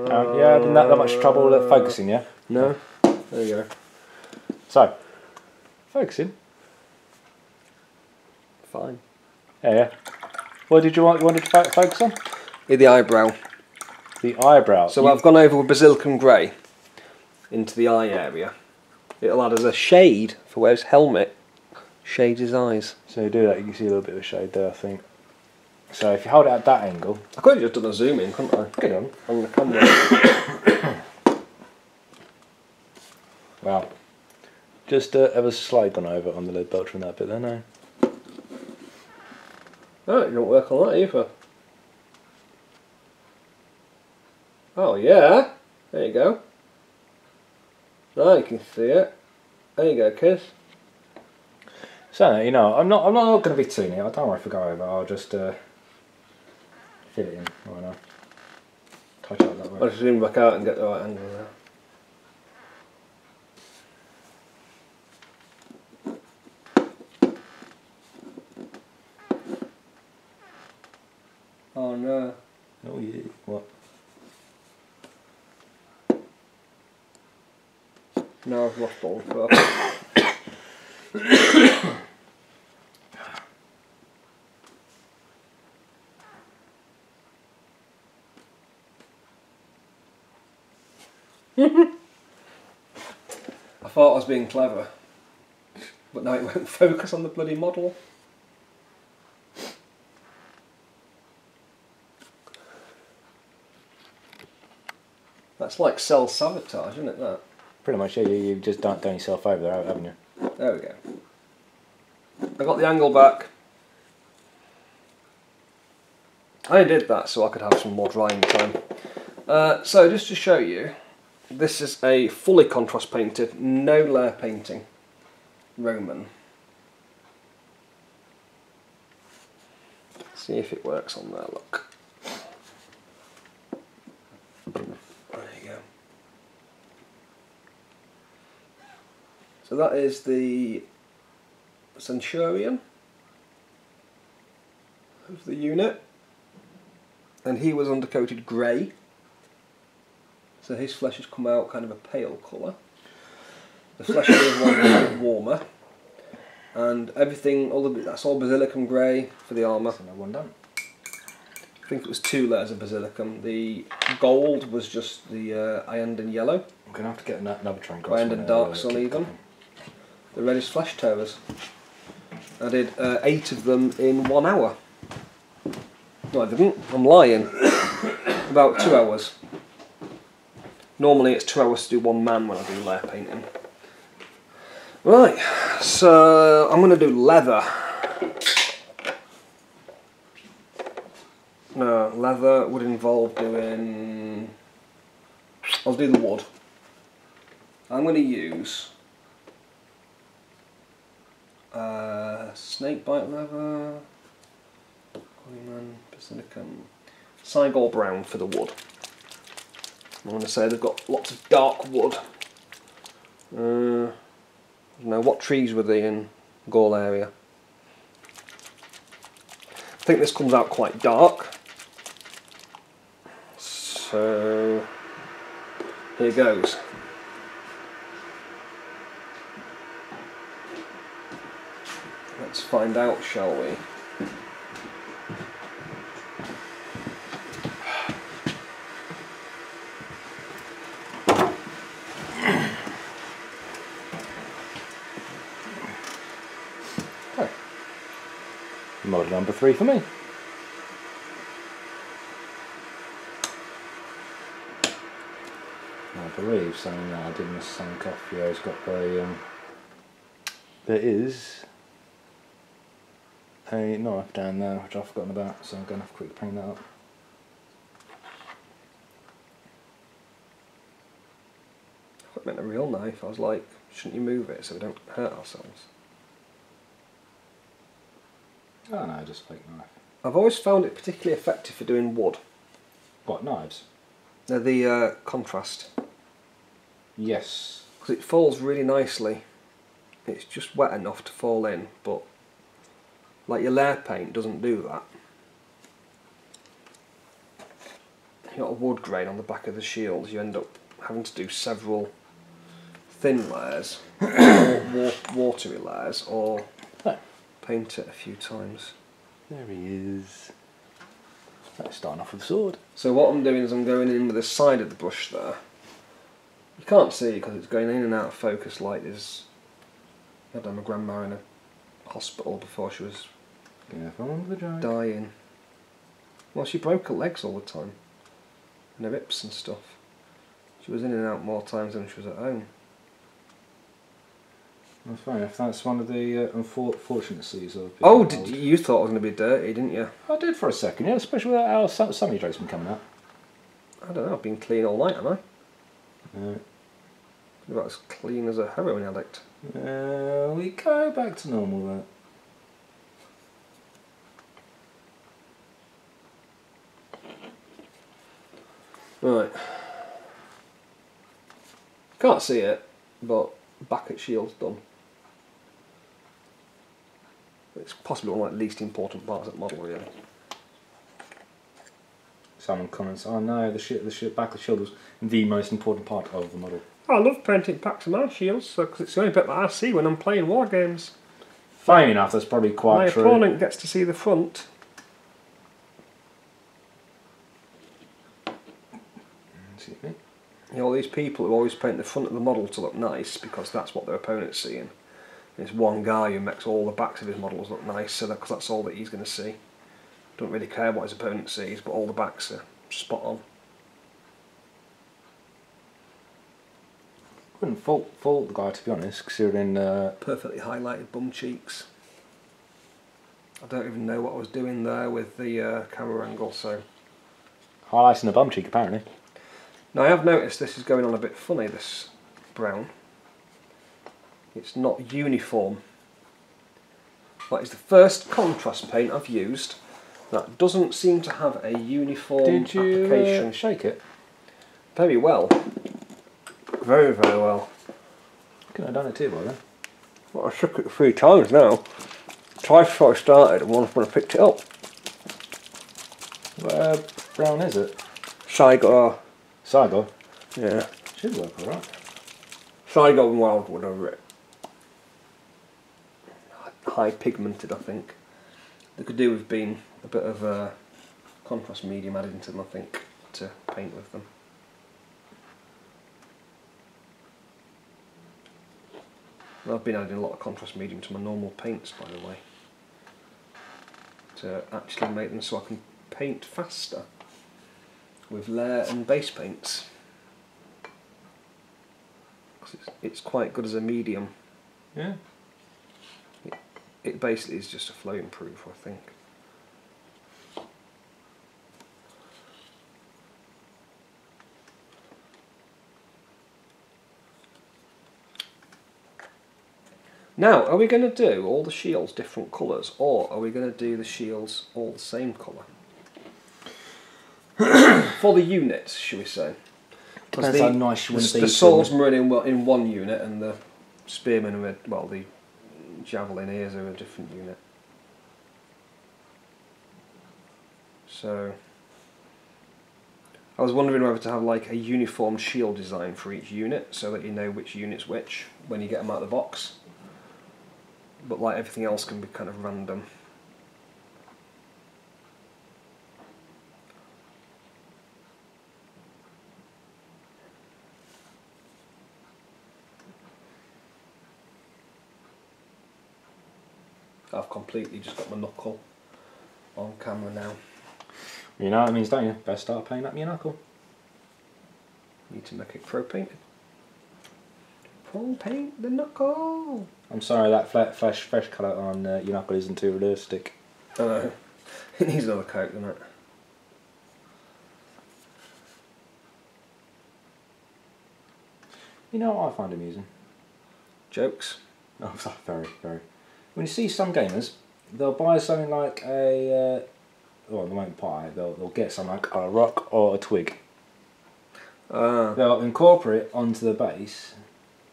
Um, yeah, I didn't have that much trouble uh, focusing, yeah? No. There you go. So, focusing. fine. Yeah, yeah. What did you want? You wanted to focus on the eyebrow. the eyebrow. So You- I've gone over with Basilicum Grey into the eye area. It'll add as a shade for where his helmet shades his eyes. So you do that, you can see a little bit of a shade there, I think. So if you hold it at that angle, I could have just done a zoom in, couldn't I? good on. On the camera. [COUGHS] Wow. Just uh, ever so slightly gone over on the lid belt from that bit there, no. oh, it don't work on that either. Oh yeah. There you go. Now you can see it. There you go, kids. So you know, I'm not I'm not going to be too near. I don't worry if I go over. I'll just uh, fill it in. Why not? Touch up that I'll way. just zoom back out and get the right angle there. Oh no. Oh yeah. What? Now I've lost all. I thought I was being clever, but now it won't [LAUGHS] focus on the bloody model. That's like cell sabotage, isn't it? That. Pretty much. Yeah. You, you've just done, done yourself over there, haven't you? There we go. I got the angle back. I did that so I could have some more drying time. Uh, so just to show you, this is a fully contrast painted, no layer painting Roman. See if it works on there, look. There you go. So that is the Centurion of the unit, and he was undercoated grey. So his flesh has come out kind of a pale colour. The flesh of the one bit warmer, and everything, all the, that's all basilicum grey for the armour. So no one done. I think it was two layers of basilicum. The gold was just the uh, Iyanden yellow. I'm gonna have to get another. Grand when, and dark sun even. The reddish flesh towers. I did uh, eight of them in one hour. No, I didn't. I'm lying. [COUGHS] About two hours. Normally it's two hours to do one man when I do layer painting. Right, so I'm going to do leather. No, leather would involve doing. I'll do the wood. I'm going to use uh, snake bite leather, Holyman, Basilicum, Cygor brown for the wood. I'm going to say they've got lots of dark wood. Uh, what trees were they in Gaul area. I think this comes out quite dark. So here goes. Let's find out, shall we? Model number three for me. I believe saying that I did miss. Yeah, it's got the um, there is a knife down there which I've forgotten about, so I'm going to have to quickly clean that up. I thought it meant a real knife. I was like, shouldn't you move it so we don't hurt ourselves? Oh no, just fake knife. I've always found it particularly effective for doing wood. What knives? They're the uh, contrast Yes. because it falls really nicely. It's just wet enough to fall in, but like your layer paint doesn't do that. You've got a wood grain on the back of the shields. You end up having to do several thin layers, [COUGHS] or wa- watery layers, or Oh. paint it a few times. There he is. Let's start off with the sword. So what I'm doing is I'm going in with the side of the brush there. You can't see because it's going in and out of focus like this. I had my grandma in a hospital before she was The joke. dying. Well, she broke her legs all the time. And her hips and stuff. She was in and out more times than she was at home. That's fine. If that's one of the uh, unfortunacies of. being Oh, did you, thought it was going to be dirty, didn't you? I did for a second, yeah, especially with how of your jokes been coming out. I don't know, I've been clean all night, haven't I? Uh, About as clean as a heroin addict. uh, we go back to normal then. Right. Can't see it, but back at Shield's done. It's possibly one of the least important parts of the model, really. Someone comments, oh no, the shit, the shit, back of the shield was the most important part of the model. I love painting packs of my shields because it's the only bit that I see when I'm playing war games. Funny enough, that's probably quite my true. opponent gets to see the front. Excuse me. You know, all these people who always paint the front of the model to look nice because that's what their opponent's seeing. There's one guy who makes all the backs of his models look nice, so that, cause that's all that he's going to see. Don't really care what his opponent sees, but all the backs are spot on. Wouldn't fault, fault the guy to be honest, because considering uh, Perfectly highlighted bum cheeks. I don't even know what I was doing there with the uh, camera angle, so. highlighting the bum cheek apparently. Now I have noticed this is going on a bit funny, this brown. It's not uniform. That is the first contrast paint I've used that doesn't seem to have a uniform Did you application. uh, shake it? Very well. Very, very well. Couldn't have done it too by then. Well, I shook it three times now. Twice before I started and once when I picked it up. What uh, brown is it? Cygor, Cygor. yeah. Should work alright. Cygor and Wyldwood over it. High pigmented, I think. They could do with being a bit of a contrast medium added into them, I think, to paint with them. And I've been adding a lot of contrast medium to my normal paints, by the way, to actually make them so I can paint faster with layer and base paints. it's, it's quite good as a medium. Yeah. It basically is just a flow improve, I think. Now, are we going to do all the shields different colours, or are we going to do the shields all the same colour? [COUGHS] For the units, should we say? Depends how nice you the, want to the swordsmen are in, one- in one unit, and the spearmen are, in- well, the javelineers are a different unit. So, I was wondering whether to have like a uniform shield design for each unit, so that you know which unit's which when you get them out of the box. But like everything else can be kind of random. I've completely just got my knuckle on camera now. You know what it means, don't you? Best start painting up your knuckle. Need to make it pro painted. Pro paint the knuckle. I'm sorry, that fle- fresh, fresh colour on uh, your knuckle isn't too realistic. I know. [LAUGHS] It needs another coat, doesn't it? You know what I find amusing? Jokes. [LAUGHS] Oh, very, very. When you see some gamers, they'll buy something like a, uh, well, they won't buy. They'll they'll get something like a rock or a twig. Ah. They'll incorporate it onto the base,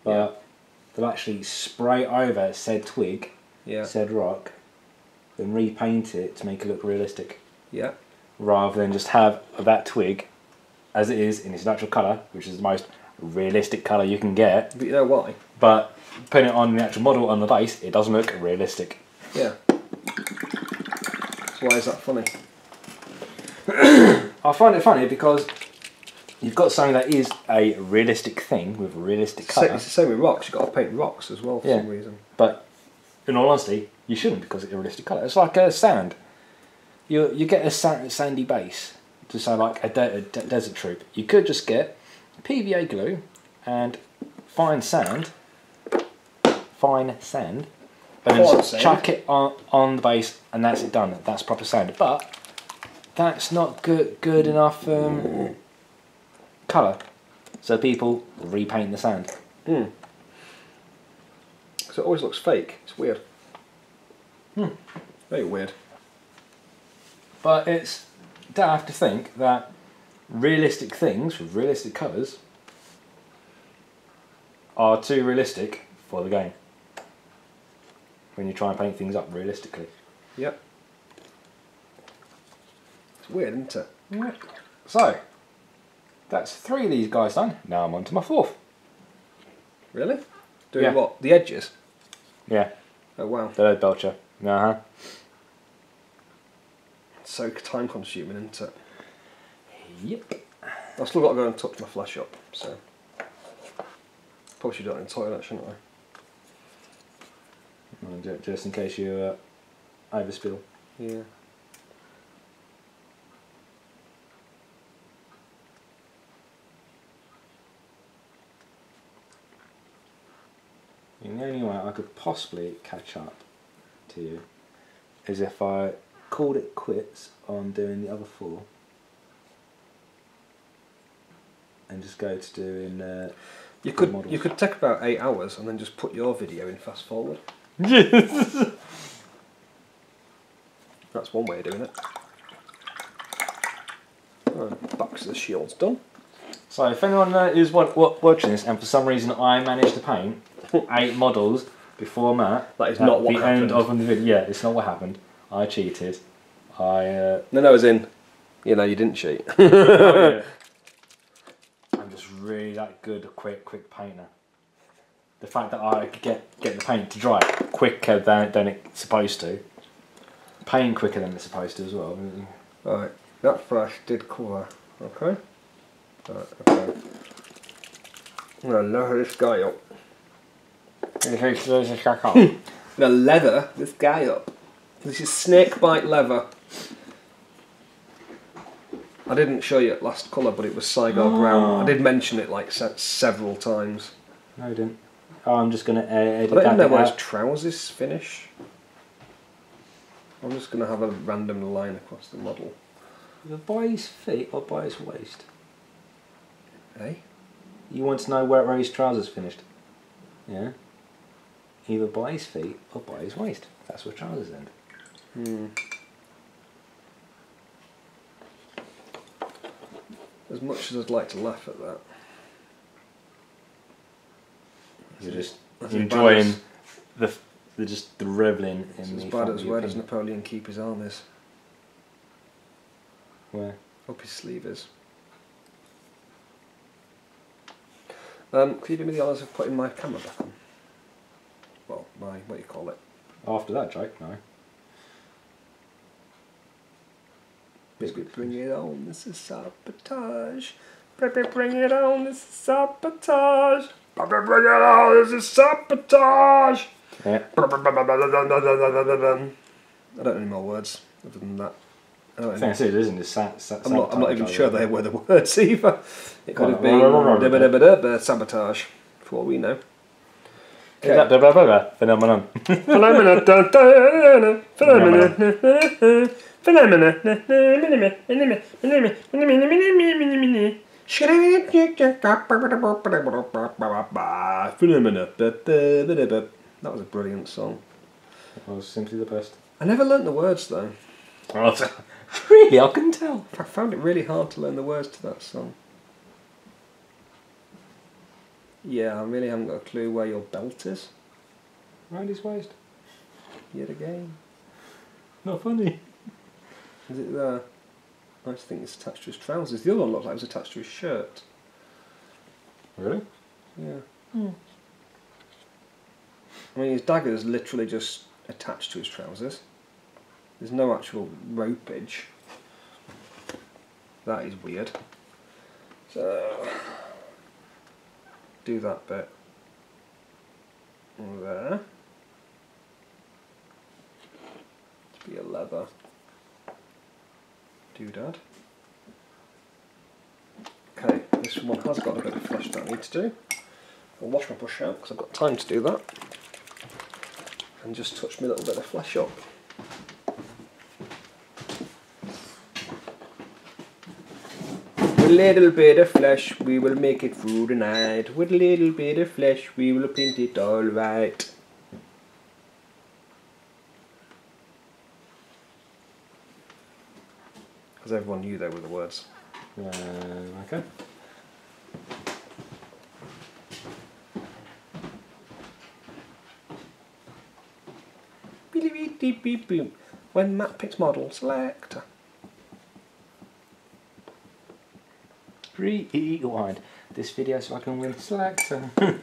but Yeah. they'll actually spray over said twig, Yeah. said rock, then repaint it to make it look realistic, Yeah. rather than just have that twig as it is in its natural colour, which is the most realistic colour you can get. But you know why? But putting it on the actual model on the base, it doesn't look realistic. Yeah. So why is that funny? I find it funny because you've got something that is a realistic thing with a realistic colour, It's the same with rocks. You've got to paint rocks as well for Yeah. some reason. but in all honesty, you shouldn't because it's a realistic colour. It's like a sand. You you get a sa- sandy base to say like a, de- a de- desert troop. You could just get PVA glue and fine sand, fine sand, and then sand. chuck it on on the base, and that's it done. That's proper sand. But that's not good good enough um, colour. So people repaint the sand. Hmm. So it always looks fake. It's weird. Hmm. Very weird. But it's daft to think that realistic things with realistic colours are too realistic for the game. When you try and paint things up realistically. Yep. It's weird, isn't it? So, that's three of these guys done. Now I'm on to my fourth. Really? Doing Yeah. what? The edges? Yeah, Oh wow. the Lead Belcher. Uh huh. It's so time consuming, isn't it? Yep. I've still got to go and touch my flesh up, so. Probably should do it in the toilet, shouldn't I? Well, ju- Just in case you uh, overspill. Yeah. And the only way I could possibly catch up to you is if I called it quits on doing the other four and just go to doing. Uh, You could models. you could take about eight hours and then just put your video in fast forward. [LAUGHS] That's one way of doing it. Oh, box of the shield's done. so, if anyone uh, wa- watching this and for some reason I managed to paint [LAUGHS] eight models before Matt, That is not what the happened. end of the video. Yeah, it's not what happened. I cheated. I. Uh, No, no, as in, you know, you didn't cheat. [LAUGHS] I'm just really that good a quick quick painter. The fact that I could get get the paint to dry quicker than than it's supposed to. Paint quicker than it's supposed to as well. Right, that flash did cover. Okay. Right, okay. I'm gonna leather this guy up. [LAUGHS] I'm gonna leather this guy up. This is snake bite leather. I didn't show you it last colour, but it was Cygor brown. Oh. I did mention it like several times. No, I didn't. Oh, I'm just gonna uh, edit I don't know bit his trousers finish. I'm just gonna have a random line across the model. Either by his feet or by his waist. Eh? You want to know where, where his trousers finished? Yeah. Either by his feet or by his waist. That's where trousers end. Hmm. As much as I'd like to laugh at that. You're just That's enjoying as- the, the just the reveling It's in as the bad as where does. Napoleon keep his armies? Where? Up his sleeve is. Um, could you do me the honours of putting my camera back on? Well, my, what do you call it? After that joke, no. Baby, bring it on, this is sabotage. Baby, bring it on, this is sabotage. This is sabotage. Yeah. I don't know any more words other than that. I don't know thing is, it isn't. It's sa- sa- I'm not, I'm not even sure they were the words either. It could have been sabotage, for all we know. Is that blah, blah, blah, blah, phenomenon? That was a brilliant song. I was simply the best. I never learnt the words though. really, I couldn't tell. I found it really hard to learn the words to that song. Yeah, I really haven't got a clue where your belt is. Round his waist. Yet again. Not funny. Is it there? I just think it's attached to his trousers. The other one looked like it was attached to his shirt. Really? Yeah. Hmm. I mean, his dagger's literally just attached to his trousers. There's no actual ropage. That is weird. So do that bit there. To be a leather doodad. Okay, this one has got a bit of flesh that I need to do. I'll wash my brush out because I've got time to do that. And just touch my little bit of flesh up. With a little bit of flesh, we will make it through the night. With a little bit of flesh, we will paint it all right. Because everyone knew they were the words. Uh, okay. Beep, beep, beep. When Matt picks model, select. Rewind this video so I can win selector. [LAUGHS]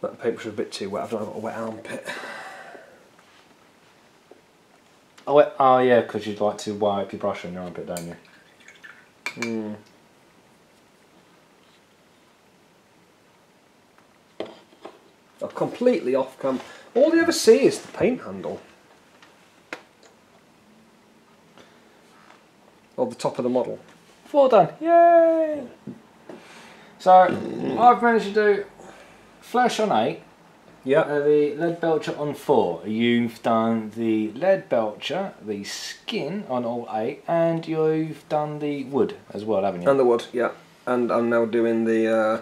That paper's a bit too wet. I've not got a wet armpit. Oh, oh yeah, because you'd like to wipe your brush on your armpit, don't you? Hmm. I'm completely off cam. All you ever see is the paint handle. Or the top of the model. Well done, yay! So, I've managed to do flash on 8, yeah, Uh, the Leadbelcher on four. You've done the Leadbelcher, the skin on all eight, and you've done the wood as well, haven't you? And the wood, yeah. And I'm now doing the. Uh,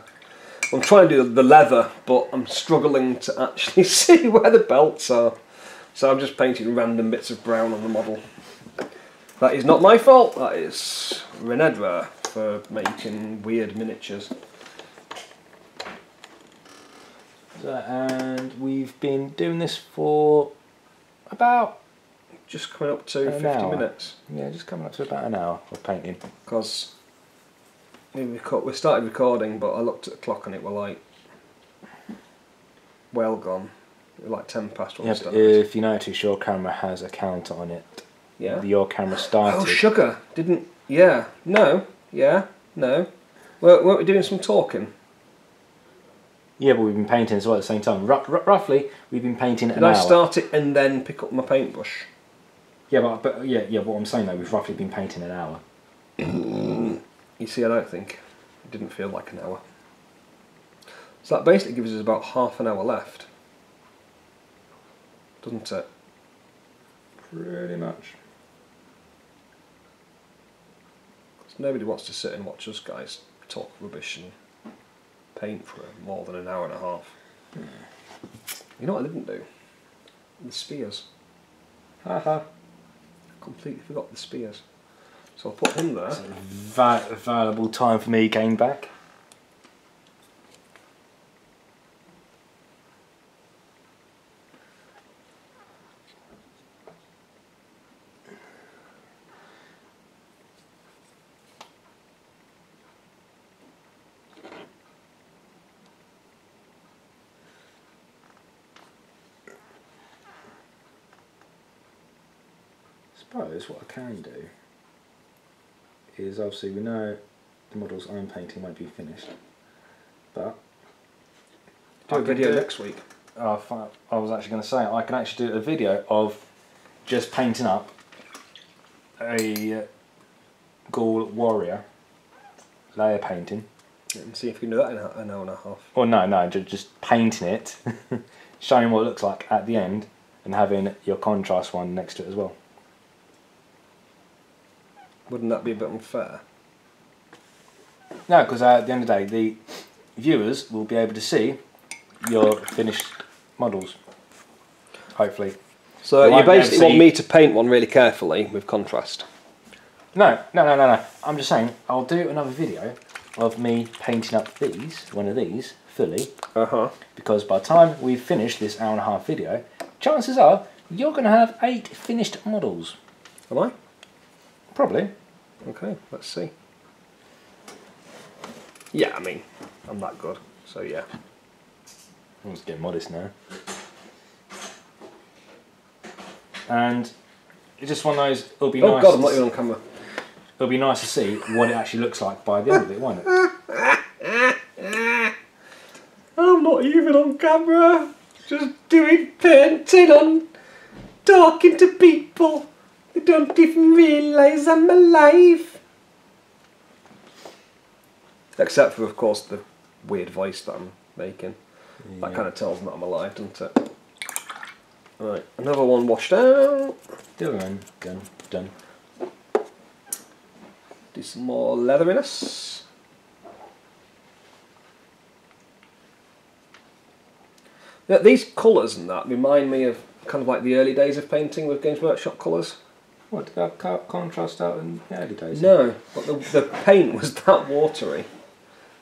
I'm trying to do the leather, but I'm struggling to actually [LAUGHS] see where the belts are. So I'm just painting random bits of brown on the model. That is not my fault. That is Renedra for making weird miniatures. And we've been doing this for about Just coming up to 50 hour. minutes yeah, just coming up to about an hour of painting. because we, we started recording, but I looked at the clock and it were like well gone. It were like 10 past when Yeah, we but started. if you notice, your camera has a counter on it. yeah. Your camera started. Oh, sugar. Didn't. Yeah. No. Yeah. No. Weren't, weren't we doing some talking? Yeah, but we've been painting as well at the same time. Ru- ru- roughly, we've been painting Did an I hour. start it and then pick up my paintbrush? Yeah, but, but yeah, yeah. What I'm saying though, we've roughly been painting an hour. You see, I don't think it didn't feel like an hour. So that basically gives us about half an hour left, doesn't it? Pretty much. 'Cause nobody wants to sit and watch us guys talk rubbish and paint for more than an hour and a half. You know what I didn't do? The spears. Haha. -Ha. Completely forgot the spears. So I'll put him there. Va- valuable time for me getting back. Suppose what I can do is obviously we know the models I'm painting won't be finished, but Do a I can video do- next week. Oh, I was actually going to say I can actually do a video of just painting up a uh, Gaul warrior layer painting. And see if you can do that in an hour and a half. Or no, no, ju- just painting it, [LAUGHS] showing what it looks like at the end, and having your contrast one next to it as well. Wouldn't that be a bit unfair? No, because uh, at the end of the day, the viewers will be able to see your finished models. Hopefully. So You you won't be able to basically want me to paint one really carefully with contrast. No, no, no, no, no. I'm just saying, I'll do another video of me painting up these, one of these, fully, Uh huh. because by the time we've finished this hour and a half video, chances are you're going to have eight finished models. Am I? Probably. Okay, let's see. Yeah, I mean, I'm that good, so yeah. I'm just getting modest now. and it's just one of those. It'll be Oh nice. god, I'm not even on camera. It'll be nice to see what it actually looks like by the end of it, won't it? I'm not even on camera. Just doing painting on talking to people. They don't even realise I'm alive. Except for, of course, the weird voice that I'm making. That kind of tells me that I'm alive, doesn't it? Right, another one washed out. Done, done, done. Do some more leatheriness. Yeah, these colours and that remind me of kind of like the early days of painting with Games Workshop colours. What did that co- contrast out in the early days? No, but the, the paint was [LAUGHS] that watery.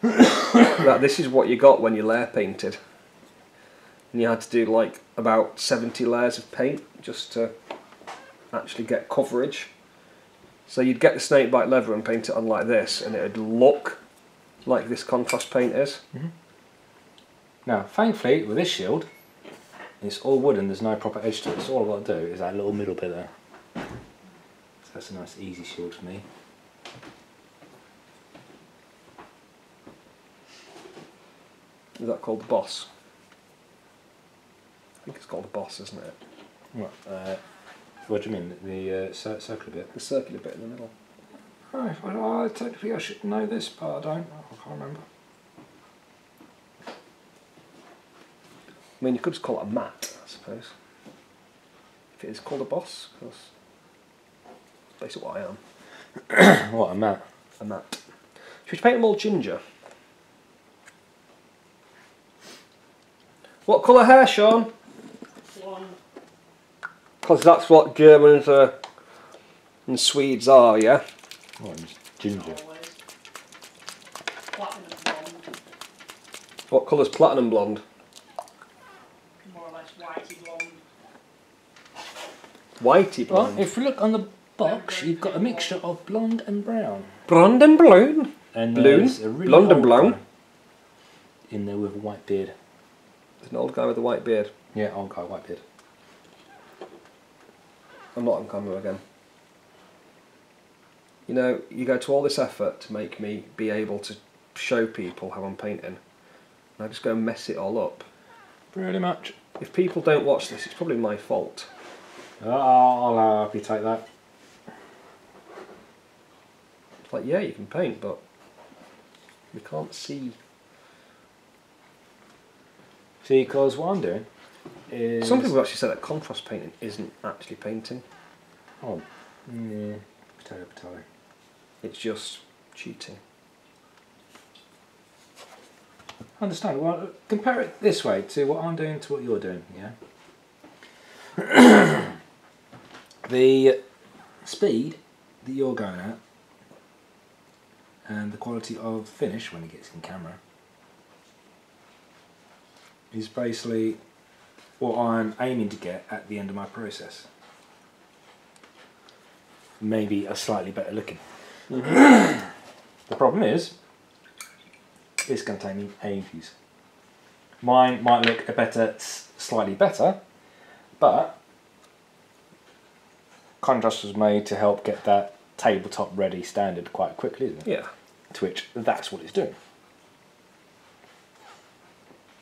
that this is what you got when you layer painted. And you had to do like about 70 layers of paint just to actually get coverage. So you'd get the snakebite leather and paint it on like this, and it'd look like this contrast paint is. Mm-hmm. Now, thankfully, with this shield, it's all wooden. There's no proper edge to it. So all I've got to do is that little middle bit there. So that's a nice, easy shield for me. Is that called the boss? I think it's called the boss, isn't it? What? Uh, what do you mean? The uh, cir- circular bit? The circular bit in the middle. Oh, well, I technically I should know this, but I don't. I can't remember. I mean, you could just call it a mat, I suppose. If it is called a boss, because that's basically what I am. [COUGHS] what a mat. A mat. Should we paint them all ginger? What colour hair, Sean? One. Because that's what Germans uh, and Swedes are, yeah? What? Ginger. Blonde. What colour's platinum blonde? More or less whitey blonde. Whitey Well, blonde. if you look on the box, you've got a mixture of blonde and brown. Blonde and blonde. And Blue? a really Blonde and old brown? guy In there with a white beard. There's an old guy with a white beard. Yeah, old guy, white beard. I'm not on camera again. You know, you go to all this effort to make me be able to show people how I'm painting, and I just go and mess it all up. Pretty much. If people don't watch this, it's probably my fault. Oh, I'll uh, help you take that. It's like, yeah, you can paint, but we can't see. See, because what I'm doing is. Some people actually said that contrast painting isn't actually painting; Oh, yeah. Potato, potato. it's just cheating. Understand. Well, compare it this way to what I'm doing to what you're doing. Yeah. [COUGHS] the speed that you're going at, and the quality of finish when it gets in camera, is basically what I'm aiming to get at the end of my process. Maybe a slightly better looking. [COUGHS] the problem is, it's going to take me ages. Mine might look a better, slightly better, but contrast was made to help get that tabletop ready standard quite quickly, isn't it? Yeah. To which that's what it's doing.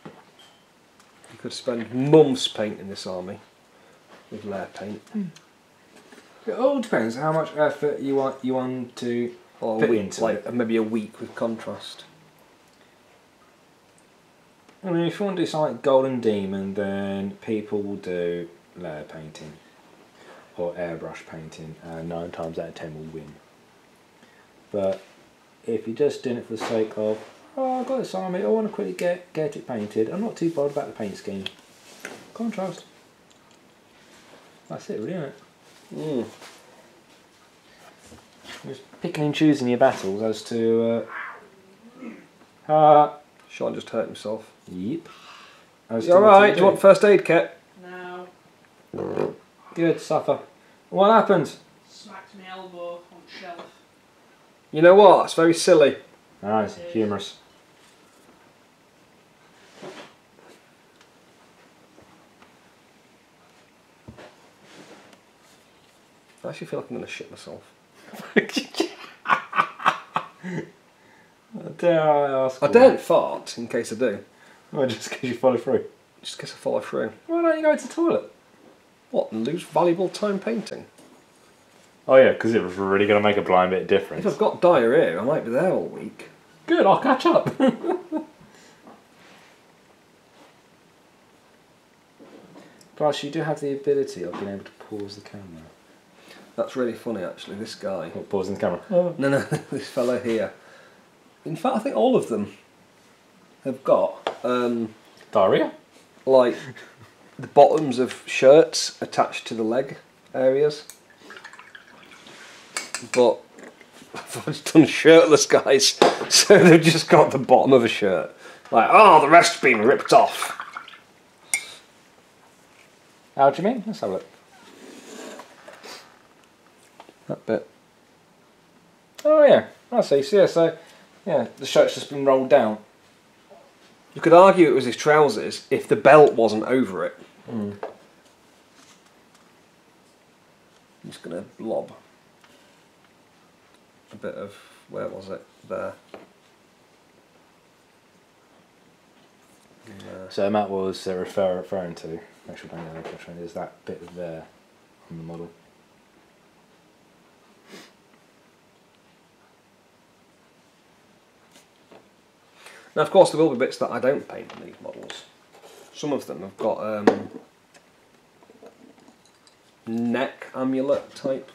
You could spend months painting this army with layer paint, hmm. It all depends how much effort you want you want to or a Put week, into like it. maybe a week with contrast. I mean, if you want to do something like Golden Demon, then people will do layer painting or airbrush painting, and nine times out of ten will win. But if you're just doing it for the sake of, oh, I've got this army, I want to quickly get get it painted, I'm not too bothered about the paint scheme. Contrast. That's it, really, isn't it? Mm. Just picking and choosing your battles as to. Uh, uh, Sean just hurt himself. yep. As You to alright? Do you want first aid kit? Now, Good, suffer. What happened? smacked my elbow on the shelf. You know what? It's very silly. Ah, it's humorous. I actually feel like I'm going to shit myself. [LAUGHS] Dare I ask? I don't fart in case I do, Well, just because you follow through. just in case I follow through. Why don't you go to the toilet? What, and lose valuable time painting? Oh yeah, because it was really going to make a blind bit of difference. If I've got diarrhea, I might be there all week. Good, I'll catch up. [LAUGHS] Plus, you do have the ability of being able to pause the camera. That's really funny, actually. This guy. What, pausing the camera? Oh. No, no, [LAUGHS] this fellow here. In fact, I think all of them have got um, Diarrhea? like [LAUGHS] the bottoms of shirts attached to the leg areas. But I've done shirtless guys, [LAUGHS] so they've just got the bottom of a shirt. Like, oh, the rest's been ripped off. How do you mean? Let's have a look. That bit. Oh yeah, I see. So, yeah, so yeah, the shirt's just been rolled down. You could argue it was his trousers if the belt wasn't over it. Hmm. I'm just going to lob a bit of, where was it? There. So Matt was uh, refer, referring to, make sure I don't get is that bit there on the model. Now, of course, there will be bits that I don't paint on these models. Some of them have got um, neck amulet type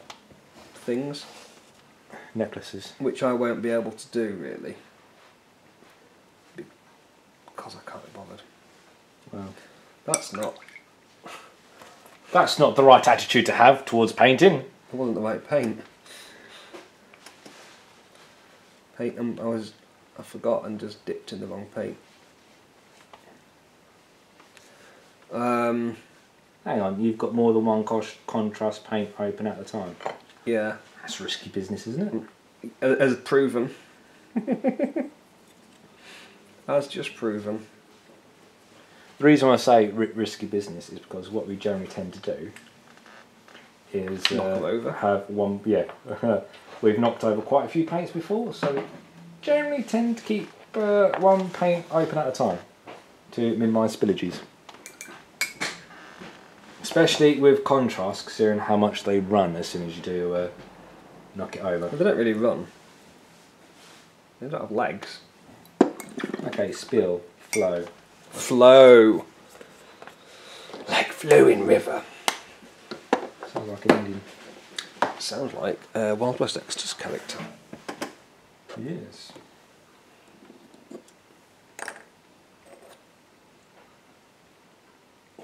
things, Necklaces. which I won't be able to do really. Because I can't be bothered. Well, That's not, that's not the right attitude to have towards painting. it wasn't the right paint. Paint, um, I was, I forgot and just dipped in the wrong paint. Um, Hang on, you've got more than one contrast paint open at a time. yeah, That's risky business, isn't it? as proven. [LAUGHS] as just proven. The reason I say ri- risky business is because what we generally tend to do is Knock uh, have one. Yeah, [LAUGHS] we've knocked over quite a few paints before, so we generally tend to keep uh, one paint open at a time to minimise spillages. Especially with contrast, considering how much they run as soon as you do uh, knock it over. But they don't really run. They don't have legs. Okay, spill, flow. Flow. Like flowing river. Sounds like an Indian. Sounds like uh, Wild West Extras character. Yes.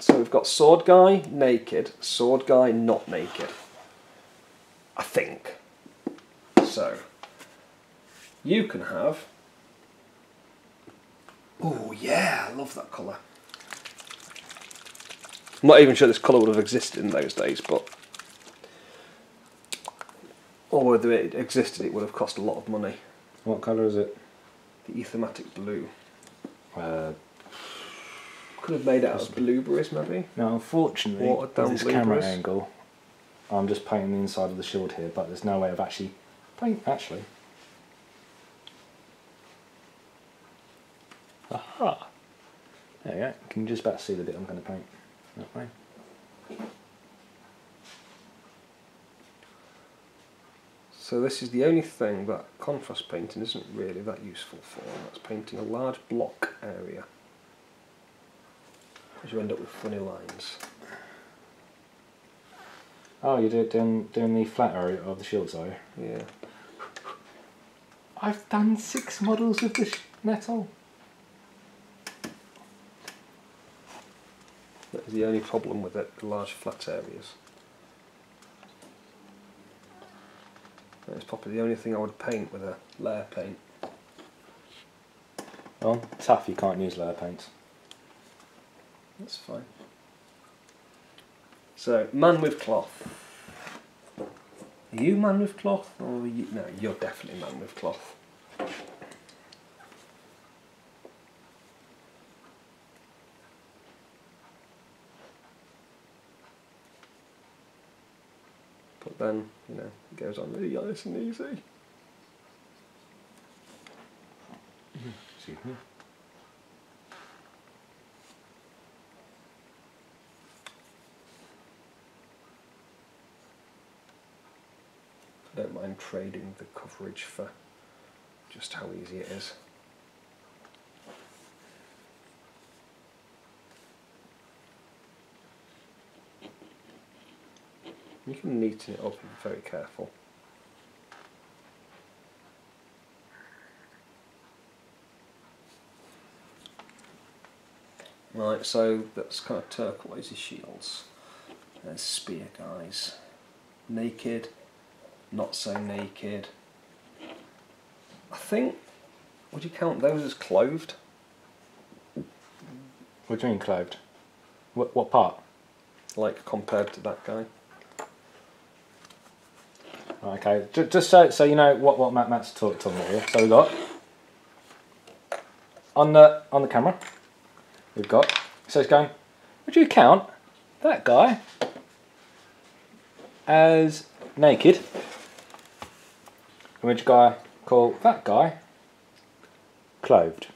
So we've got Sword Guy naked, Sword Guy not naked. I think. So, you can have. Oh, yeah, I love that colour. I'm not even sure this colour would have existed in those days, but. Or whether it existed, it would have cost a lot of money. What colour is it? The Aethermatic Blue. Uh, Could have made it out of blueberries, maybe. Now, unfortunately, with this camera angle, I'm just painting the inside of the shield here, but there's no way of actually paint. Actually, aha! There you go. Can You just about see the bit I'm going to paint that way. So this is the only thing that contrast painting isn't really that useful for. That's painting a large block area. Because you end up with funny lines. Oh, you're do- doing doing the flat area of the shields, are you? Yeah. I've done six models of the sh- metal. That is the only problem with it, the large flat areas. That is probably the only thing I would paint with a layer paint. Well, tough. You can't use layer paints. That's fine. So, man with cloth. Are you man with cloth? Or you... No, you're definitely man with cloth. But then, you know, it goes on really nice and easy. [LAUGHS] Excuse me. Trading the coverage for just how easy it is. You can neaten it up and be very careful. Right, so that's kind of turquoisey shields. There's spear guys. Naked, not so naked. I think, would you count those as clothed? What do you mean clothed? What, what part? Like compared to that guy? Okay, just, just so so you know what what Matt Matt's talk, talking about here. So we've got on the on the camera. We've got so it's going. Would you count that guy as naked? And which guy call that guy clothed?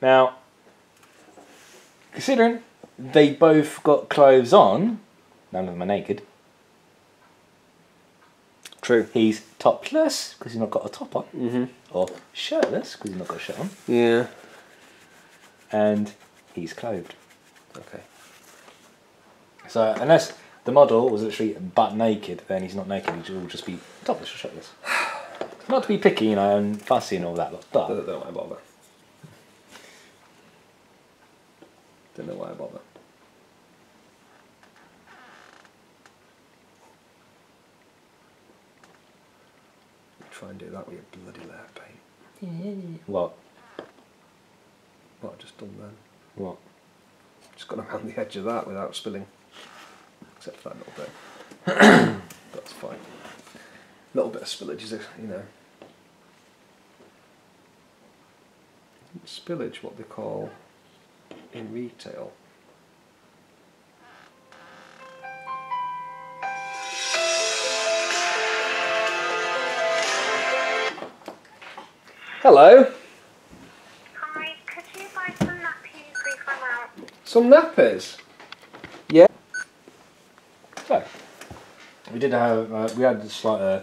Now, considering they both got clothes on, none of them are naked. True. He's topless because he's not got a top on, Mm-hmm. or shirtless because he's not got a shirt on, Yeah. and he's clothed. Okay. So unless the model was literally butt naked, then he's not naked. He will just be topless or shirtless. Not to be picky, you know, and fussy and all that, but Don't, don't know why I bother. Don't know why I bother. Try and do that with your bloody layer paint. what? What I've just done then. What? Just got around the edge of that without spilling. Except for that little bit. [CLEARS THROAT] That's fine. A little bit of spillage is, you know. Spillage, what they call in retail. Hello. Hi, could you buy some nappies please I'm out? Some nappies. Yeah. We did have uh, we had a slight uh,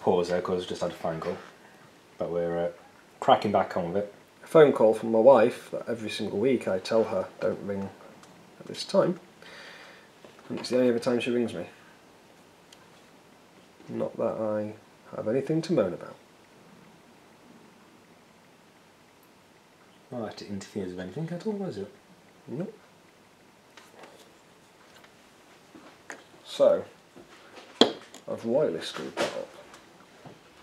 pause there because we just had a phone call, but we're uh, cracking back on with it. A phone call from my wife that every single week I tell her don't ring at this time. And it's the only other time she rings me. Not that I have anything to moan about. Not that it interferes with anything at all, was it? Nope. So, I've royally screwed that up.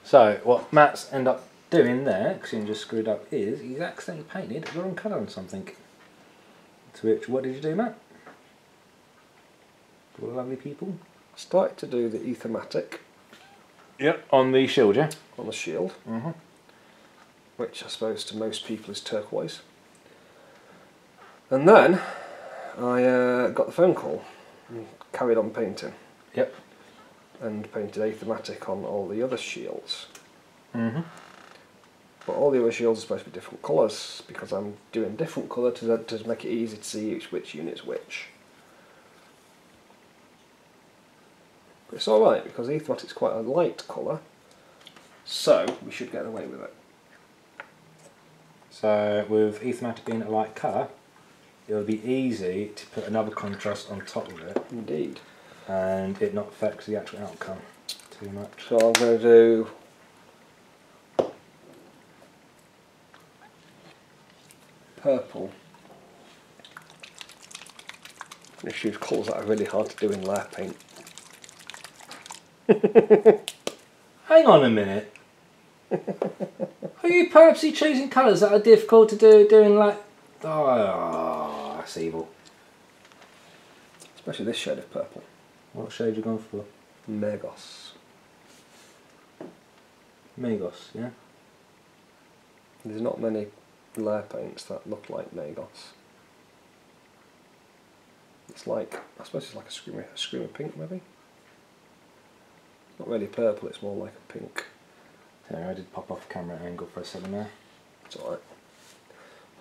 So what Matt's end up doing there, because he just screwed up, is he's accidentally painted the wrong colour on something. To which, what did you do, Matt? All lovely people. Started to do the Aethermatic Yep. On the shield, yeah. on the shield, Mhm. which I suppose to most people is turquoise. And then I uh, got the phone call and carried on painting Yep. and painted Aethermatic on all the other shields. Mhm. But all the other shields are supposed to be different colours because I'm doing different colour to, to make it easy to see which, which unit's which. But it's alright because Aethermatic's quite a light colour, so we should get away with it. So with Aethermatic being a light colour, it'll be easy to put another contrast on top of it, Indeed. and it not affects the actual outcome too much. So I'm going to do purple. This choose colours that are really hard to do in layer paint. [LAUGHS] Hang on a minute. [LAUGHS] Are you purposely choosing colours that are difficult to do doing like Oh ah. That's evil. Especially this shade of purple. What shade you going for? Magos. Magos, yeah? There's not many layer paints that look like Magos. It's like I suppose it's like a screamer, a screamer pink maybe. Not really purple. It's more like a pink. Yeah, I did pop off camera angle for a second there. It's alright.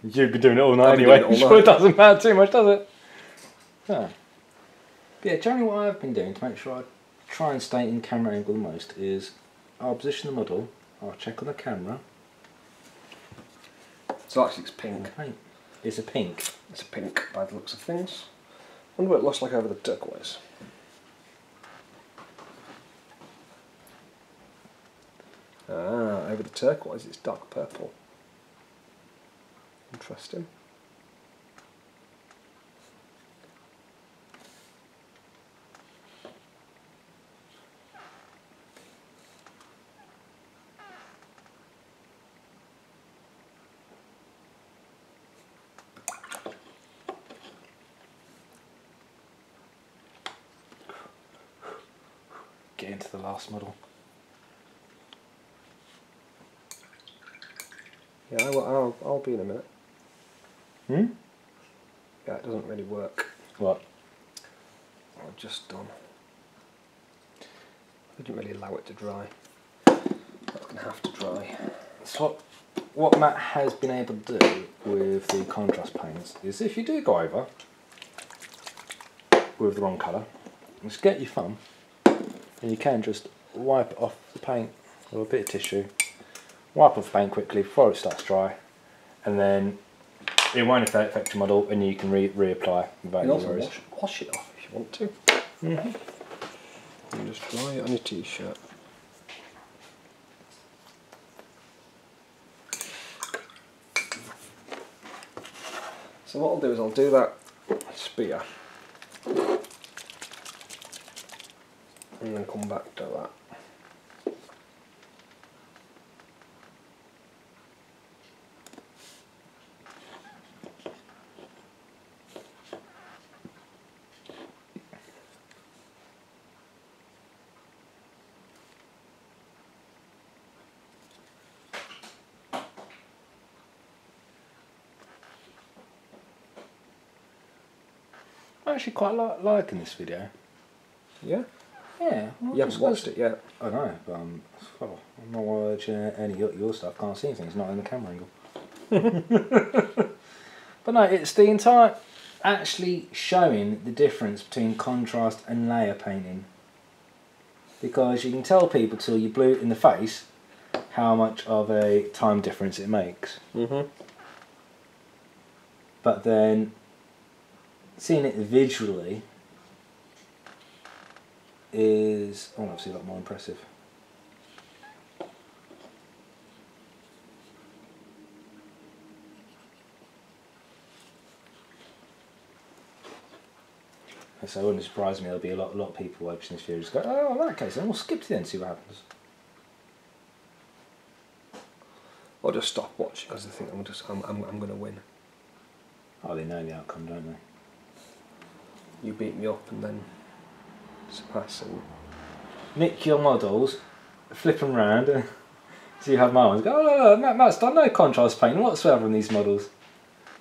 You've been doing it all night I've anyway. doing [LAUGHS] it all sure night. it doesn't matter too much, does it? Yeah. But yeah, generally what I've been doing to make sure I try and stay in camera angle the most is I'll position the model, I'll check on the camera. So actually, it's pink. Paint. It's a pink. It's a pink by the looks of things. wonder what it looks like over the turquoise. Ah, over the turquoise it's dark purple. Interesting. Get into the last model. Yeah, I will, I'll, I'll be in a minute. Hmm? Yeah, it doesn't really work. What? I've just done. I didn't really allow it to dry. That's going to have to dry. So what, what Matt has been able to do with the contrast paints is if you do go over with the wrong colour, just get your thumb and you can just wipe off the paint with a bit of tissue, wipe off the paint quickly before it starts dry, and then it won't affect your model and you can re reapply without You any also worries. wash, wash it off if you want to. Mm-hmm. And just dry it on your t-shirt. So what I'll do is I'll do that spear and then come back to that. Actually quite li- liking this video. Yeah? Yeah. well, you haven't watched it yet. I know, but um, well, I'm not watching any of your, your stuff. Can't see anything. It's not in the camera angle. [LAUGHS] but no, it's the entire actually showing the difference between contrast and layer painting. Because you can tell people till you blue it in the face how much of a time difference it makes. Mm-hmm. But then seeing it visually is oh, obviously a lot more impressive. So it wouldn't surprise me there'll be a lot, a lot of people watching this video just go, oh, in that case, then we'll skip to the end and see what happens. Or just stop watching because I think I'm just I'm, I'm, I'm going to win. Oh, they know the outcome, don't they? You beat me up and then surpass and nick your models, flip them round, eh? so you have my ones. Go, oh, oh, oh no, no, Matt, Matt's done no contrast painting whatsoever on these models.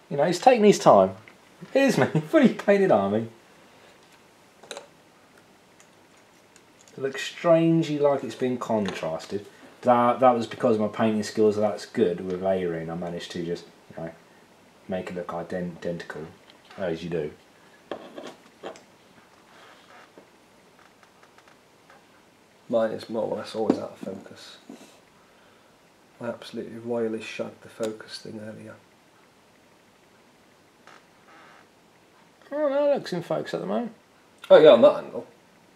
You know, he's taking his time. Here's me, [LAUGHS] fully painted army. It looks strangely like it's been contrasted. That that was because my painting skills are that's good with layering. I managed to just, you know, make it look ident- identical, as you do. Mine is more or less always out of focus. I absolutely royally shagged the focus thing earlier. Oh no, it looks in focus at the moment. Oh yeah, on that angle.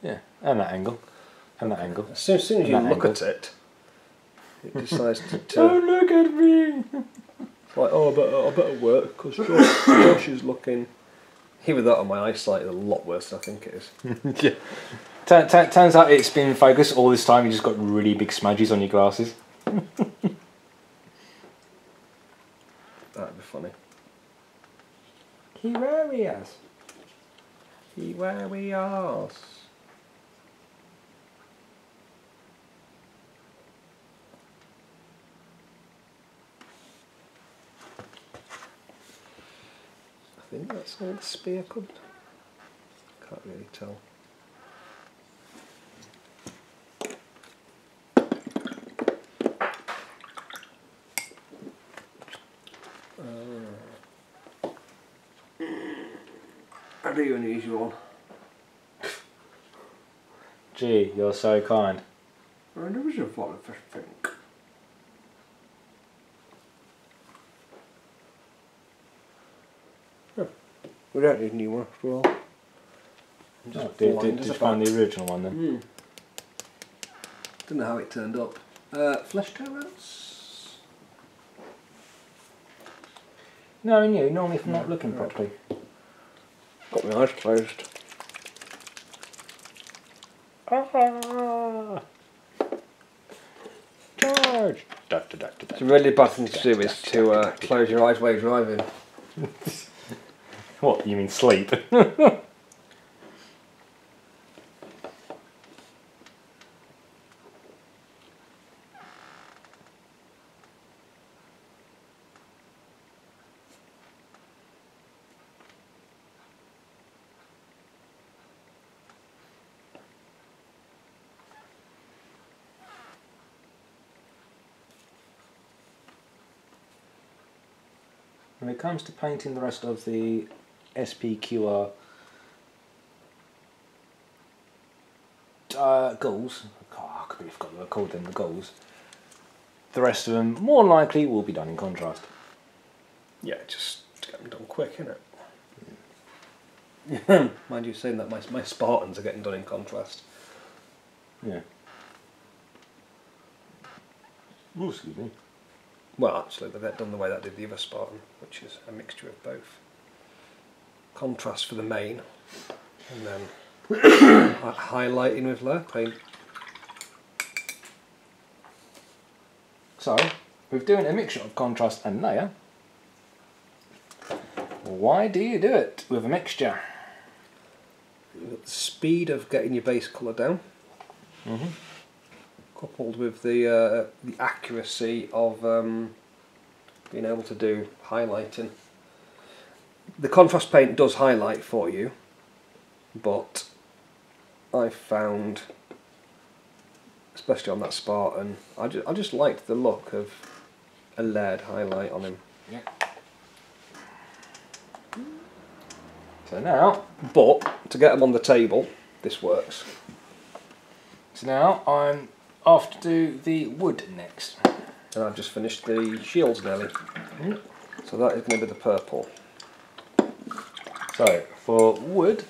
Yeah, and that angle, and that angle. As soon, as, soon as you look angle. at it, it [LAUGHS] decides to, Don't look at me. it's like, oh, I better, I better work because Josh, [COUGHS] Josh is looking. Even that on my eyesight is a lot worse than I think it is. [LAUGHS] yeah. T- t- turns out it's been in focus all this time. You just got really big smudges on your glasses. [LAUGHS] That'd be funny. Hilarious. Where we are. I think that's all the spear could. Can't really tell. Very unusual. Gee, you're so kind. I never should have thought of fish think. We don't need a new one after all. I'm Oh, just did, did, did you find the original one then? Hmm. Don't know how it turned up. Uh, flesh toenails? No, you normally if I'm not looking properly. Got my eyes closed. Ah! Charge! Da, da, da, da, da. It's a really bad thing to do is to uh, close your eyes while you're driving. [LAUGHS] What, you mean sleep? [LAUGHS] comes to painting the rest of the SPQR uh, Gauls, oh, I completely forgot what they're called then, the Gauls. The rest of them, more likely, will be done in contrast. Yeah, just get them done quick, innit? [LAUGHS] Mind you saying that my, my Spartans are getting done in contrast. Yeah. Oh, excuse me. Well, actually, they've done the way that did the other Spartan, which is a mixture of both. Contrast for the main, and then [COUGHS] highlighting with layer paint. So, with doing a mixture of contrast and layer, why do you do it with a mixture? You've got the speed of getting your base colour down, Mm-hmm. Coupled with the uh, the accuracy of um, being able to do highlighting. The contrast paint does highlight for you, but I found, especially on that Spartan, I just, I just liked the look of a layered highlight on him. Yeah. So now, But to get them on the table, this works. so now I'm off to do the wood next. And I've just finished the shields nearly. So that is going to be the purple. So for wood,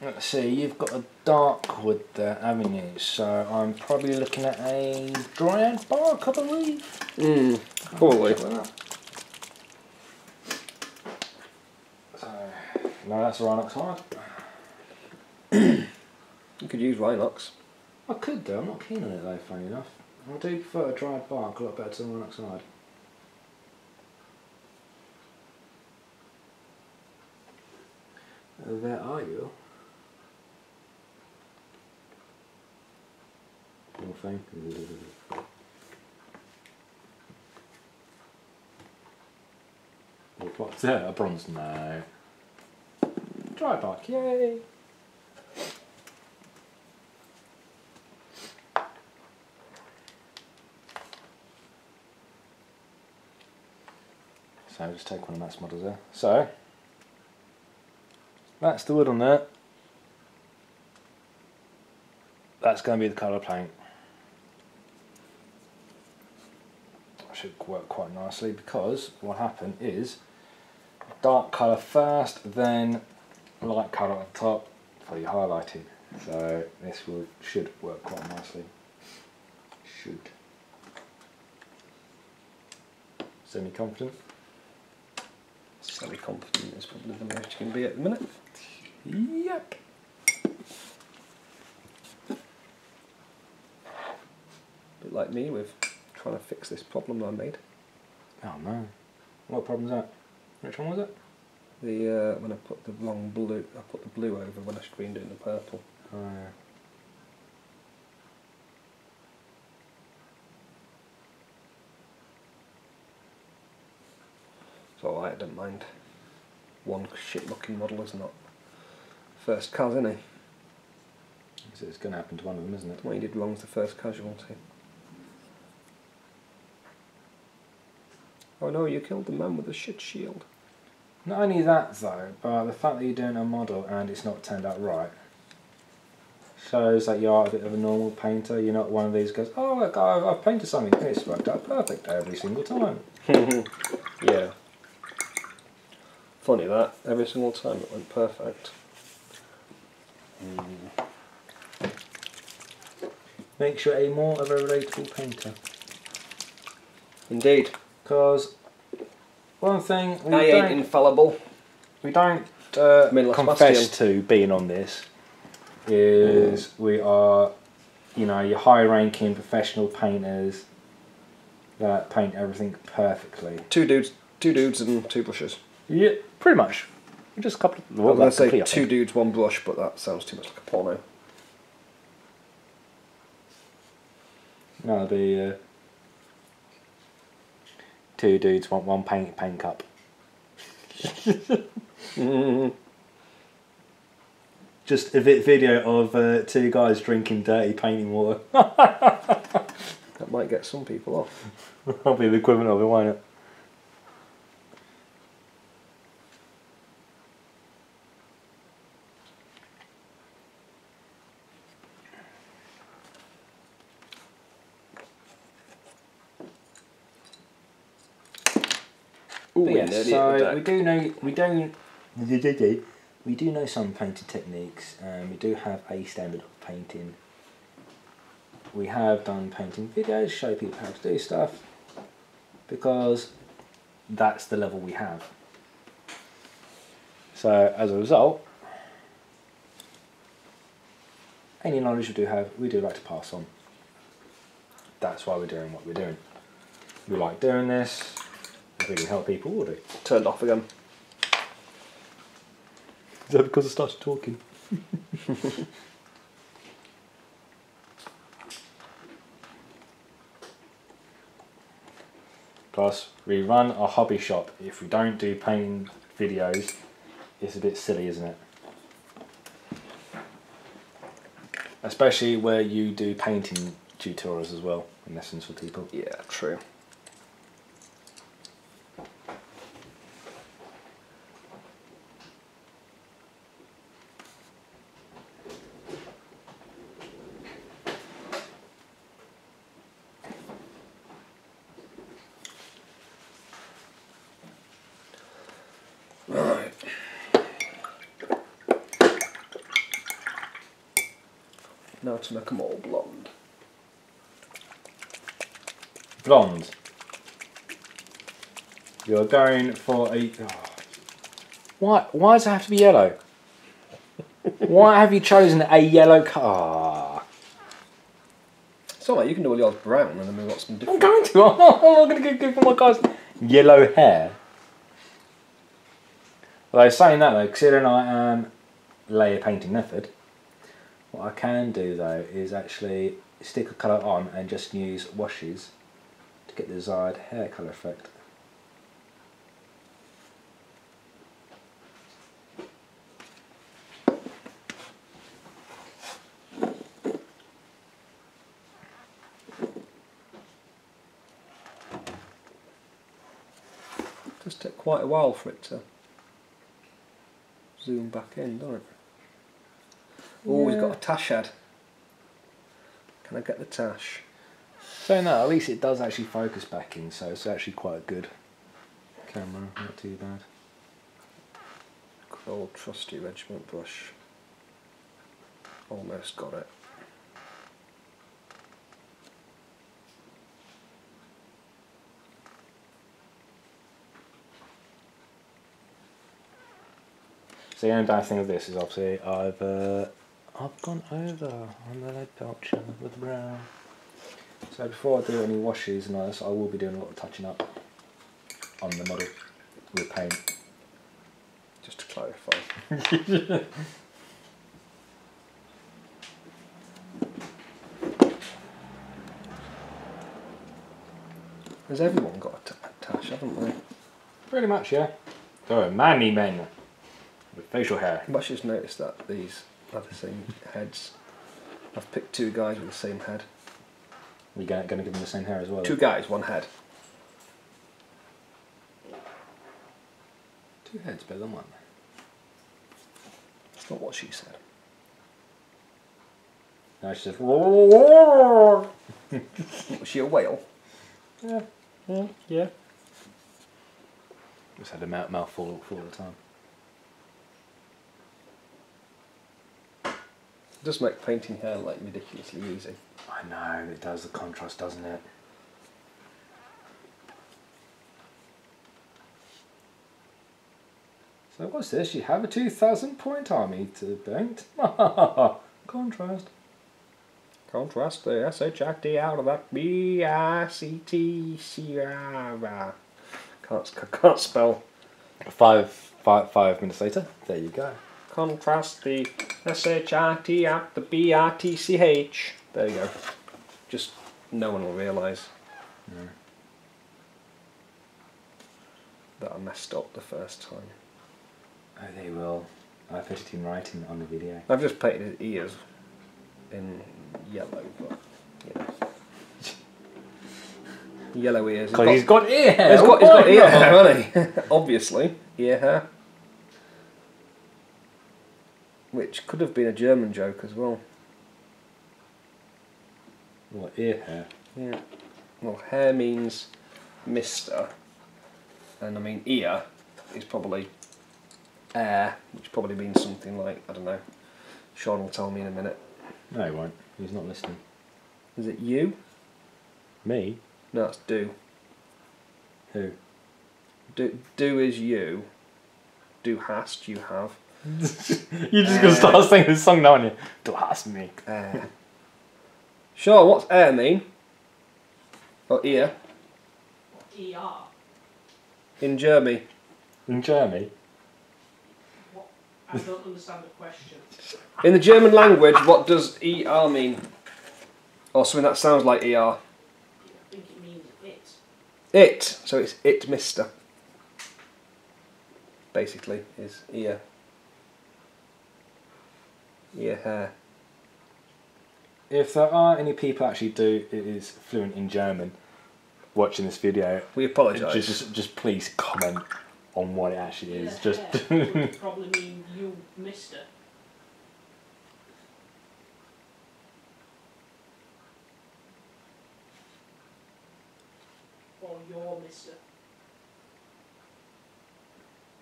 let's see, you've got a dark wood there, haven't you? So I'm probably looking at a dryad bark, I believe. Mm, probably. Check that out. So, no, that's Rhinox Hide. You could use Rhinox. I could do, I'm not keen on it though, funny enough. I do prefer a Dryad Bark a lot better than Rhinox Hide. Uh, Where are you? Poor thing. What's that? A bronze? No. Dry bark, yay! So just take one of Matt's models there. So that's the wood on there. That's going to be the colour paint. Should work quite nicely because what happened is dark colour first, then light colour on top for your highlighting. So this will should work quite nicely. Should. Semi Semi confident is probably the most you can be at the minute. Yep. bit like me with trying to fix this problem I made. Oh no. What problem's that? Which one was it? The uh, when I put the wrong blue, I put the blue over when I should have been doing the purple. Oh, yeah. So I don't mind. One shit looking model is not First Kaz, isn't he? So it's going to happen to one of them, isn't it? What he did wrong wrong's the first casualty. Oh no, you killed the man with the shit shield. Not only that though, but the fact that you're doing a model and it's not turned out right shows that you are a bit of a normal painter. You're not one of these guys. Oh look, I've, I've painted something it's worked out perfect every single time. [LAUGHS] yeah. Funny that. Every single time it went perfect. Makes you a more of a relatable painter. Indeed. Because one thing we I ain't don't, infallible. we don't uh, confess Bastion. to being on this is we are, you know, your high-ranking professional painters that paint everything perfectly. Two dudes, two dudes and two brushes. Yeah, pretty much. Just a couple. Of, I was going to say complete, two dudes, one brush, but that sounds too much like a porno. No, be uh, two dudes want one paint paint cup. [LAUGHS] Just a video of uh, two guys drinking dirty painting water. [LAUGHS] That might get some people off. That'll be the equivalent of it, won't it? Ooh, But we yes, nearly hit the so we do know we don't we do know some painting techniques. Um, we do have a standard of painting. We have done painting videos, show people how to do stuff, because that's the level we have. So as a result, any knowledge we do have, we do like to pass on. That's why we're doing what we're doing. We like doing this. We really help people already. Turned off again. Is that because I started talking? [LAUGHS] Plus, we run a hobby shop. If we don't do painting videos, it's a bit silly, isn't it? Especially where you do painting tutorials as well, and lessons for people. Yeah, true. Right. Now to make them all blonde. Blonde. You're going for a. oh. Why? Why does it have to be yellow? why have you chosen a yellow car? It's like you can do all yours brown and then we've got some different. I'm going to. [LAUGHS] I'm not going to give for my guys yellow hair. Although saying that though, considering I um, am layer painting method, what I can do though is actually stick a colour on and just use washes to get the desired hair colour effect. Quite a while for it to zoom back in, doesn't it? Oh, we've got a tash head. Can I get the tash? So that, at least it does actually focus back in, so it's actually quite a good camera, not too bad. Good old trusty regiment brush. Almost got it. So the only bad thing of this is obviously I've uh, I've gone over on the lead pouch with brown. So before I do any washes and all this, I will be doing a lot of touching up on the model with paint. Just to clarify. [LAUGHS] Has everyone got a ta- tash, haven't they? Pretty much, yeah. They're manly men. With facial hair. I've just noticed that these have the same heads. I've picked two guys with the same head. We're going to give them the same hair as well. Two guys, one head. Two heads better than one. That's not what she said. No, she said. [LAUGHS] Was she a whale? Yeah. Yeah. Yeah. Just had a mouth mouthful all the time. Does make painting hair like ridiculously easy. I know it does the contrast, doesn't it? So what's this? You have a two thousand point army to paint. [LAUGHS] contrast. Contrast the S-H-I-T out of that B-I-C-T-C-R. Can't, can't spell. Five, five, five minutes later. There you go. Contrast the S-H-I-T out the B-I-T-C-H. There you go. Just no one will realise that I messed up the first time. Oh, they will. I put it in writing on the video. I've just painted his ears in yellow, but you know. [LAUGHS] Yellow ears. He's Because he's got ear hair. He's got, he's Oh, got ear hair, hasn't he? [LAUGHS] Obviously, ear hair. Which could have been a German joke as well. What ear hair? Yeah. Well, hair means Mister, and I mean ear is probably air, which probably means something like I don't know. Sean will tell me in a minute. No, he won't. He's not listening. Is it you? Me? No, it's do. Who? Do do is you. Du hast you have. [LAUGHS] You're just gonna start singing this song now, aren't you? Do ask me. Air. Sean, what's air mean? Or ear ER. in Germany? In Germany. What? I don't understand the question. [LAUGHS] In the German language, what does er mean? Or something that sounds like er. I think it means it. It. So it's it, Mister. Basically, is ear. Ear hair. If there are any people actually do it is fluent in German watching this video, We apologise. just, just just please comment on what it actually is. Yeah, Just yeah. [LAUGHS] Probably mean you, missed Mister. Or your Mister.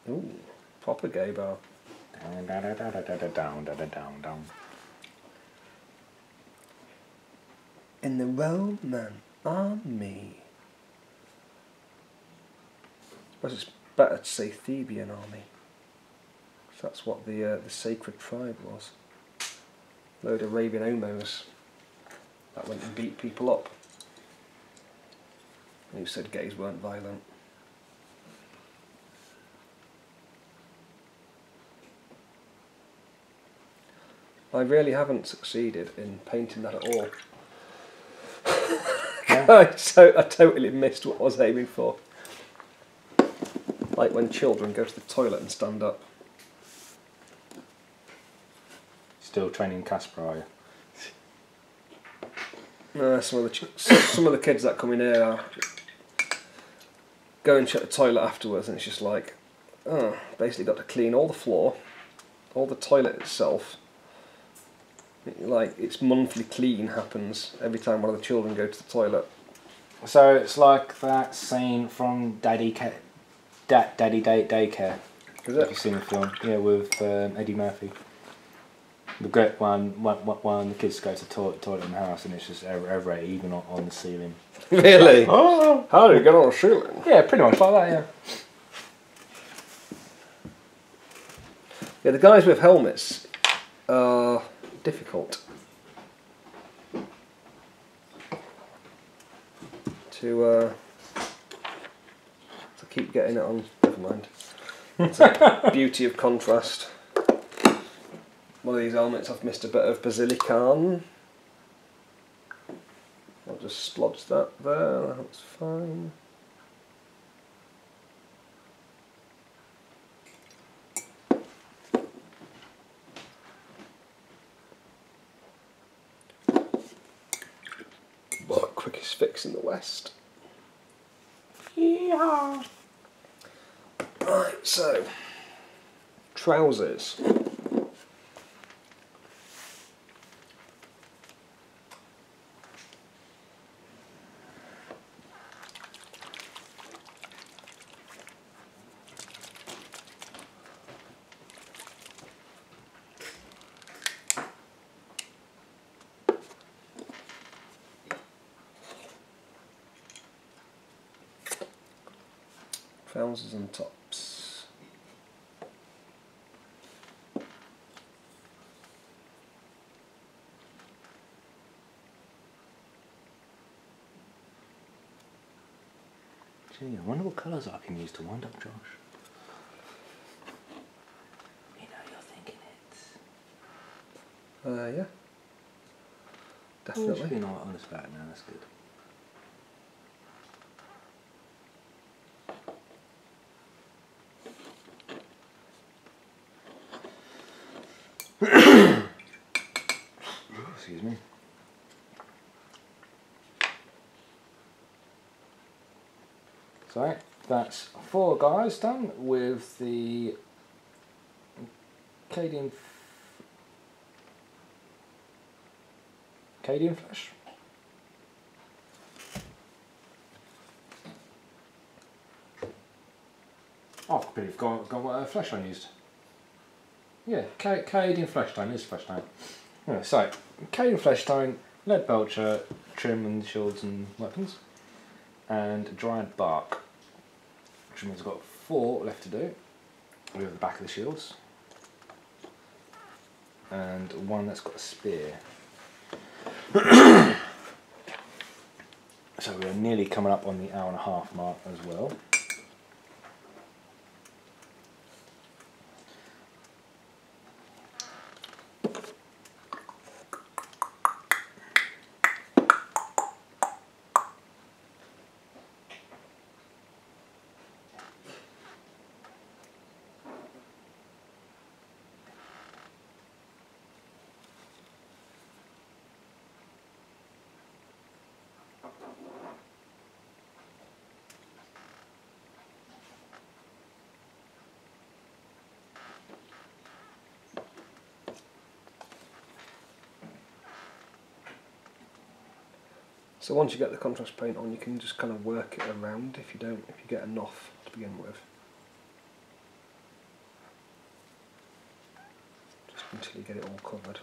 Ooh, proper gay bar. Da da da da da da down da da down down. In the Roman army. I suppose it's better to say Theban army. So that's what the uh, the sacred tribe was. Load of Arabian omos that went and beat people up. And who said gays weren't violent? I really haven't succeeded in painting that at all. [LAUGHS] [LAUGHS] I, so, I totally missed what I was aiming for. Like when children go to the toilet and stand up. Still training Casper, are you? No, some of the ch- some of the kids that come in here are go and check the toilet afterwards, and it's just like, oh, basically got to clean all the floor, all the toilet itself. Like it's monthly clean happens every time one of the children go to the toilet. So it's like that scene from Daddy Ca- da- Daddy Day Daycare. Is it? Have you seen the film? Yeah, with um, Eddie Murphy. The great one, one, one, one the kids go to the toilet, toilet in the house and it's just every, everywhere, even on, on the ceiling. really? [LAUGHS] Oh! How do you get on a ceiling? Yeah, pretty much like that, yeah. Yeah, the guys with helmets are difficult to uh, to keep getting it on. Never mind. It's a [LAUGHS] beauty of contrast. One of these helmets, I've missed a bit of basilican. I'll just splodge that there. That's fine. In the west. Yeah. Right, so trousers. Trousers and tops. Gee, I wonder what colours I can use to wind up Josh. You know you're thinking it. Uh, yeah. Oh, should Definitely. be not honest about it now, that's good. Excuse me. So that's four guys done with the Cadian Cadian flesh. Oh, I completely forgot, forgot what uh, flesh I used. Yeah, Ca- Cadian flesh is flesh tone. Yeah, so, Cadian flesh tone, Leadbelcher, trim and shields and weapons, and Dryad Bark. I've got four left to do with the back of the shields. And one that's got a spear. [COUGHS] so we're nearly coming up on the hour and a half mark as well. So once you get the contrast paint on, you can just kind of work it around if you don't, if you get enough to begin with. Just until you get it all covered.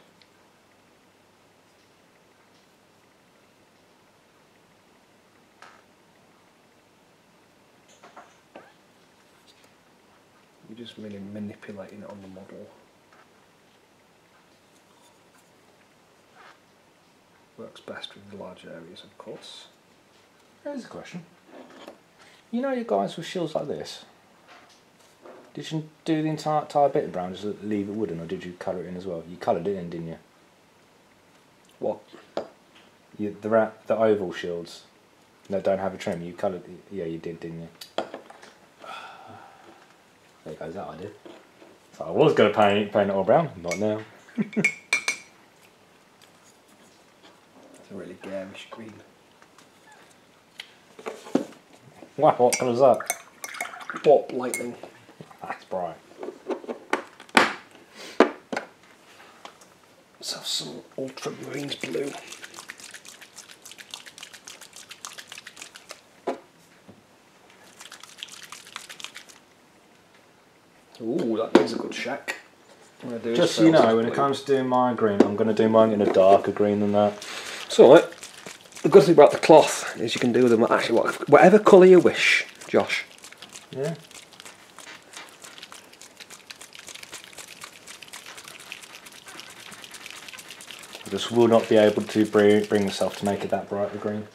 You're just really manipulating it on the model. Works best with the large areas, of course. Here's a question. You know, your guys with shields like this. Did you do the entire, entire bit of brown, just leave it wooden, or did you colour it in as well? You coloured it in, didn't you? What? you the the oval shields that don't have a trim. You coloured. Yeah, you did, didn't you? [SIGHS] There goes that I did. So I was going to paint paint it all brown, not now. [LAUGHS] It's a really garish green. Wow, what colour's that? Warp lightning. That's bright. Let's have some ultramarines blue. Ooh, that is a good shack. I'm gonna do Just so you know, when it comes to doing my green, I'm going to do mine in a darker green than that. It's alright. Uh, the good thing about the cloth is you can do them actually whatever colour you wish, Josh. Yeah. I just will not be able to bring, bring myself to make it that bright a green.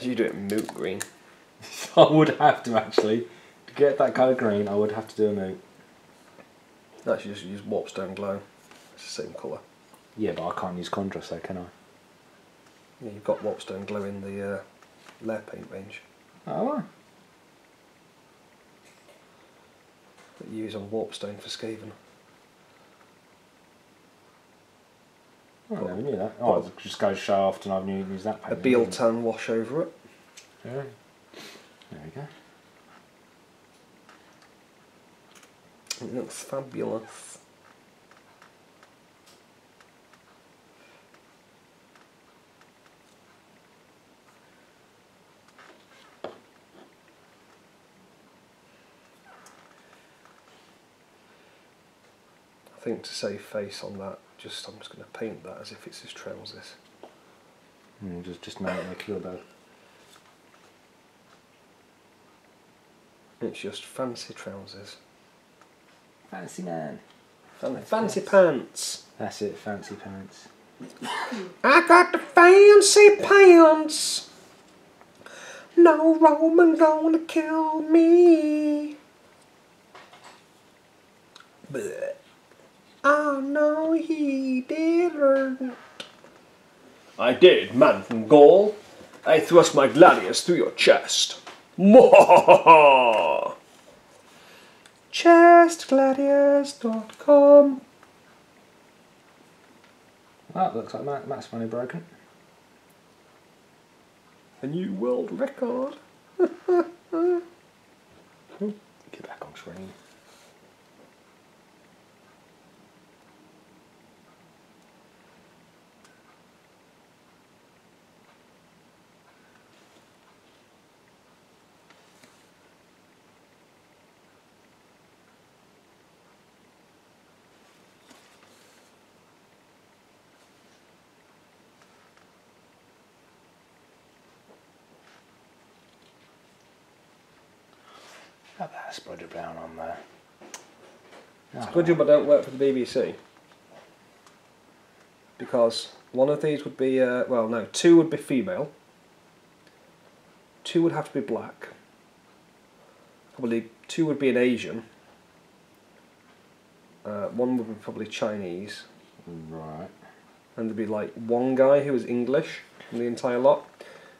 So you do it moot green. [LAUGHS] I would have to actually to get that colour green. I would have to do a moot. That's just use warpstone glow. It's the same colour. Yeah, but I can't use contrast though, can I? Yeah, you've got warpstone Glow in the uh, layer paint range Oh, that you use on warpstone for Skaven. Oh, I never knew that. Oh, it just goes shaft and I've new used that paint. A paint. Biel-Tan wash over it. Yeah. There we go. It looks fabulous. I think to save face on that, just I'm just going to paint that as if it's his trousers. Mm, just just make it look a. It's just fancy trousers. Fancy man. Fan- fancy pants. That's it, fancy pants. I got the fancy pants. No Roman gonna kill me. Bleh. Oh no, he didn't. I did, man from Gaul. I thrust my gladius through your chest. Mwahaha! Chestgladius.com That looks like Matt, Matt's money broken. A new world record. [LAUGHS] Get back on screen. Have that spread it down on there. Good job I don't work for the BBC. Because one of these would be, uh, well, no, two would be female. Two would have to be black. Probably two would be an Asian. Uh, one would be probably Chinese. Right. And there'd be like one guy who was English in the entire lot.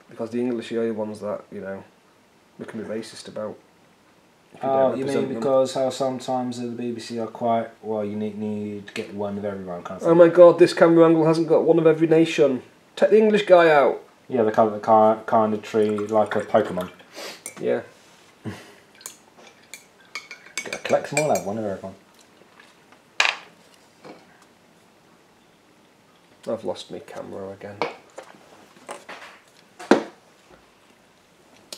Because the English are the only ones that, you know, we can be racist about. If Oh, you represent mean them. because how sometimes the BBC are quite well? You need need to get one of everyone kind of. Oh my god, this camera angle hasn't got one of every nation. Take the English guy out. yeah, the kind of kind kind of tree like a Pokemon. Yeah. Gotta collect them all, have one of everyone. I've lost my camera again.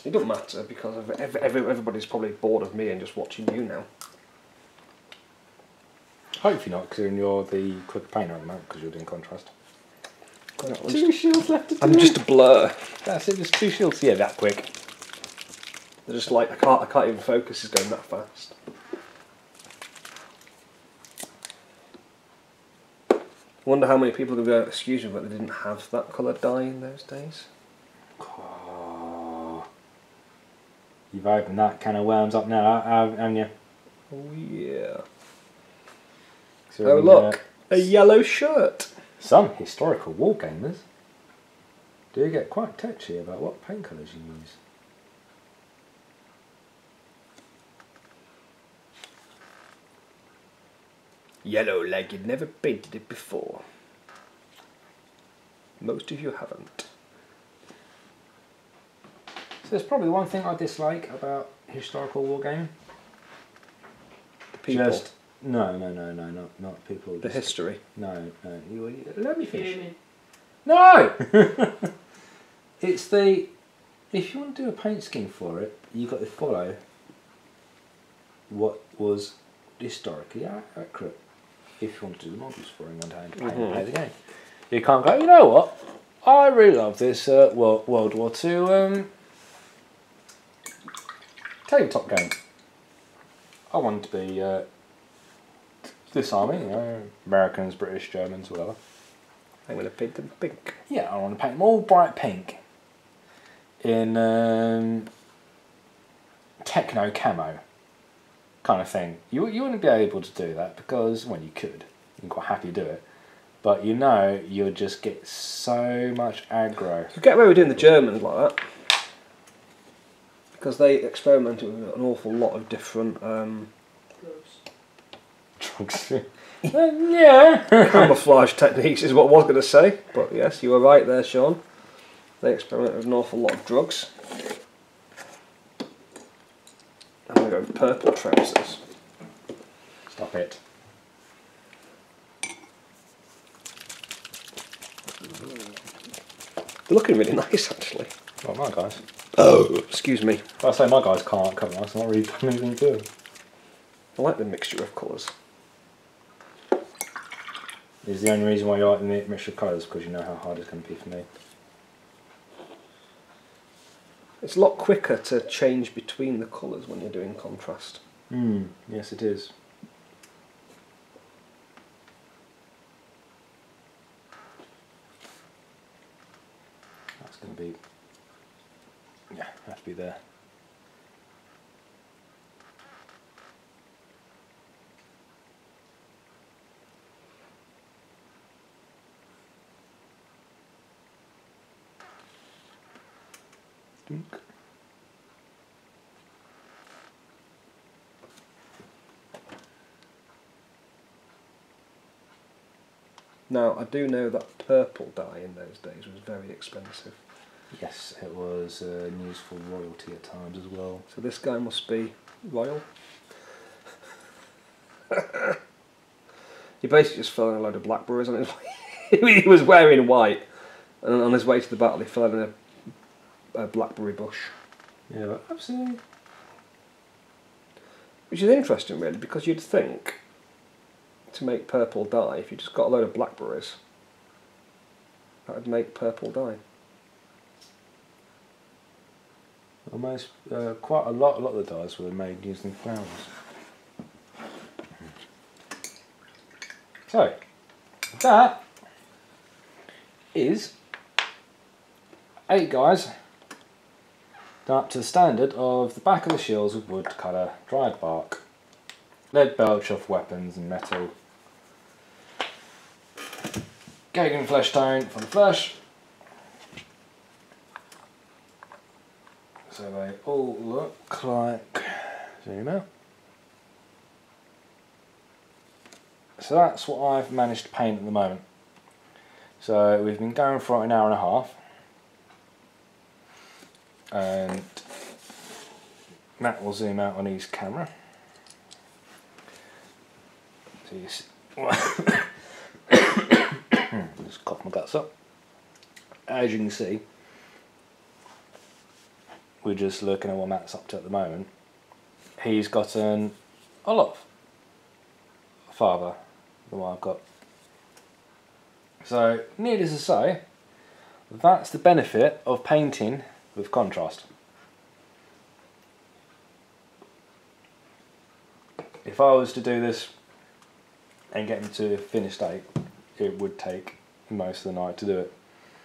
It doesn't matter because of ev- ev- everybody's probably bored of me and just watching you now. Hopefully not, because you're the quick painter at the moment, because you're doing contrast. I'm Two shields left to do. I'm just a blur. That's it. Just two shields. Yeah, that quick. They're just like I can't. I can't even focus. It's going that fast. Wonder how many people would go. Excuse me, but they didn't have that colour dye in those days. You've opened that can of worms up now, haven't you? Oh yeah. So, Oh uh, look, a yellow shirt. Some historical wargamers do get quite touchy about what paint colours you use. Yellow like you'd never painted it before. Most of you haven't. So there's probably one thing I dislike about historical wargaming. The people, Just no, no, no, no, not not people. the just- history. No, no. You, you- let me finish. No. [LAUGHS] [LAUGHS] it's the if you want to do a paint scheme for it, you've got to follow what was historically accurate. If you want to do the models for it and want to paint Mhm. play the game, you can't go. You know what? I really love this uh, World World War Two um, tabletop game. I want to be uh, this army, you know, Americans, British, Germans, whatever. I'm going to paint them pink. Yeah, I want to paint them all bright pink in um, techno camo kind of thing. You you wouldn't be able to do that because well you could. Can quite happy to do it, but you know you'll just get so much aggro. You get away with doing the Germans like that. Because they experimented with an awful lot of different. Um, Drugs. [LAUGHS] yeah. [LAUGHS] camouflage techniques is what I was going to say. But yes, you were right there, Sean. They experimented with an awful lot of drugs. I'm going to go with purple trousers. Stop it. They're looking really [LAUGHS] nice, actually. Well, my guys. Oh, excuse me. I say my guys can't cover us. Not really done anything to them. I like the mixture of colours. Is the only reason why you like the mixture of colours because you know how hard it's going to be for me. It's a lot quicker to change between the colours when you're doing contrast. Hmm. Yes, it is. That's going to be. Yeah, have to be there. Dunk. Now, I do know that purple dye in those days was very expensive. Yes, it was uh, news for royalty at times as well. So this guy must be royal. he basically just fell in a load of blackberries on his [LAUGHS] way. he was wearing white, and on his way to the battle, he fell in a, a blackberry bush. Yeah, absolutely. Which is interesting, really, because you'd think to make purple dye, if you just got a load of blackberries, that would make purple dye. Almost uh, quite a lot. A lot of the dyes were made using flowers. So that is eight guys done up to the standard of the back of the shields with wood colour, Dryad Bark, lead belch off weapons and metal, Cadian flesh tone for the flesh. So they all look like zoom out. So that's what I've managed to paint at the moment. So we've been going for an hour and a half. And Matt will zoom out on his camera. So you see, just cough my guts up. As you can see, we're just looking at what Matt's up to at the moment. He's gotten a lot farther than what I've got. So, needless to say, that's the benefit of painting with contrast. If I was to do this and get into a finished state, it would take most of the night to do it.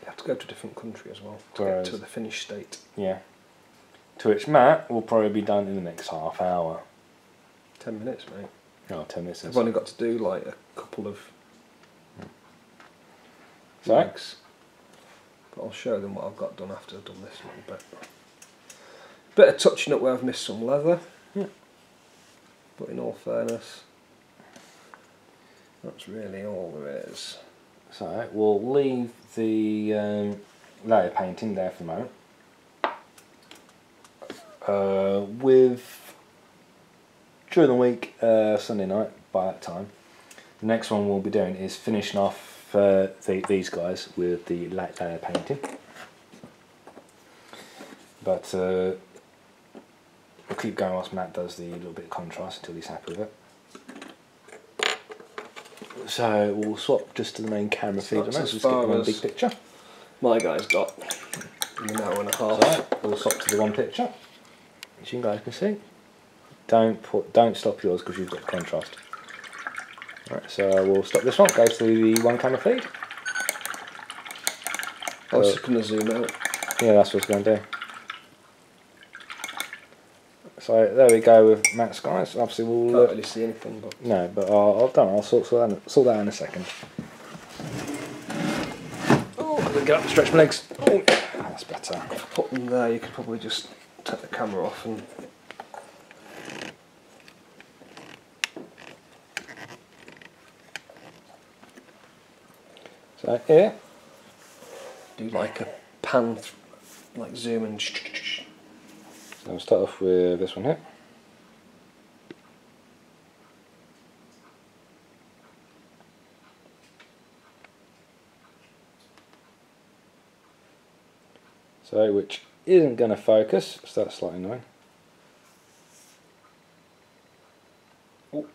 You have to go to a different country as well to Whereas- get to the finished state. Yeah. To which Matt will probably be done in the next half hour. Ten minutes, mate. Oh, 10 minutes. I've only got to do like a couple of So, legs. But I'll show them what I've got done after I've done this one. But bit of touching up where I've missed some leather. Yeah. But in all fairness, that's really all there is. So we'll leave the um, layer painting there for the moment. Uh, with during the week, uh, Sunday night by that time, the next one we'll be doing is finishing off uh, the, these guys with the light layer painting. But uh, we'll keep going whilst Matt does the little bit of contrast until he's happy with it. So we'll swap just to the main camera feed that. as Just get one big picture. My guy's got an hour and a half. So we'll swap to the one picture, as you guys can see. Don't put, don't stop yours because you've got contrast. Right, so we'll stop this one. Go to the one camera feed. I was Uh, just going to zoom out. Yeah, that's what it's going to do. So there we go with Matt's guys. Obviously we'll Can't really see anything, but no, but I'll, I'll done. I'll sort, sort, that, sort that in a second. Oh, let me get up and stretch my legs. Oh, that's better. If I put them there. You could probably just take the camera off and. So here, Do like a pan, like zoom and. So we'll start off with this one here. So, which isn't going to focus, so that's slightly annoying. Oh,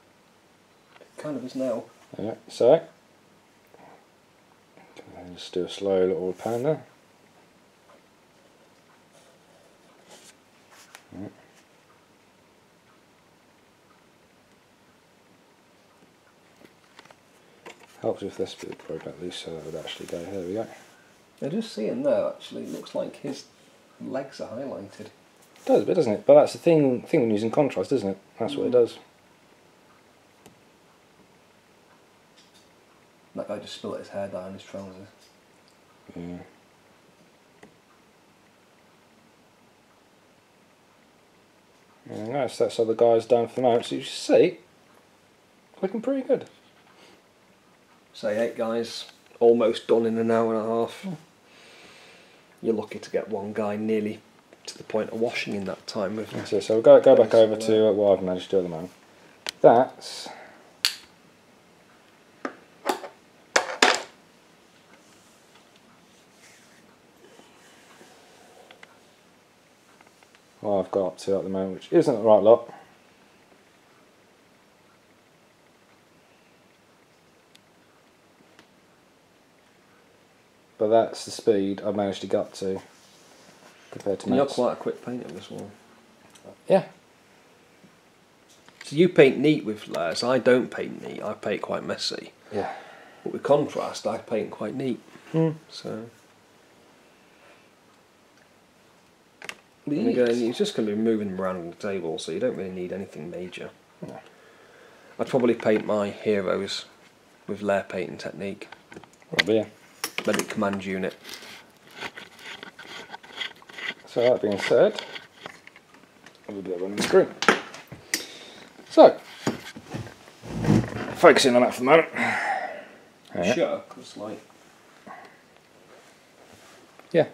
Kind of is now. Yeah, so, just do a slow little pan there. Helps if this bit probably back loose so that would actually go. There we go. I just seeing there actually, looks like his legs are highlighted. It does a bit, doesn't it? But that's the thing thing when using contrast, isn't it? That's what it hmm. does. That guy just spilled his hair down his trousers. Yeah. Nice. That's how the guy's done for the moment. So you see, looking pretty good. Say eight guys, almost done in an hour and a half. You're lucky to get one guy nearly to the point of washing in that time. With. So we'll go, go back over to uh, what I've managed to do at the moment. That's what I've got up to at the moment, which isn't the right lot. But that's the speed I've managed to get up to compared to you're quite a quick painter as well. Yeah, So you paint neat with layers. I don't paint neat. I paint quite messy. yeah. But with contrast, I paint quite neat. Hmm. So. And again, you're just going to be moving them around on the table, so you don't really need anything major. No. I'd probably paint my heroes with layer painting technique. Well, yeah. Medic command unit. So that being said, a little bit of running the screen. So, focusing on that for the moment. Yeah. Sure, because like. Yeah.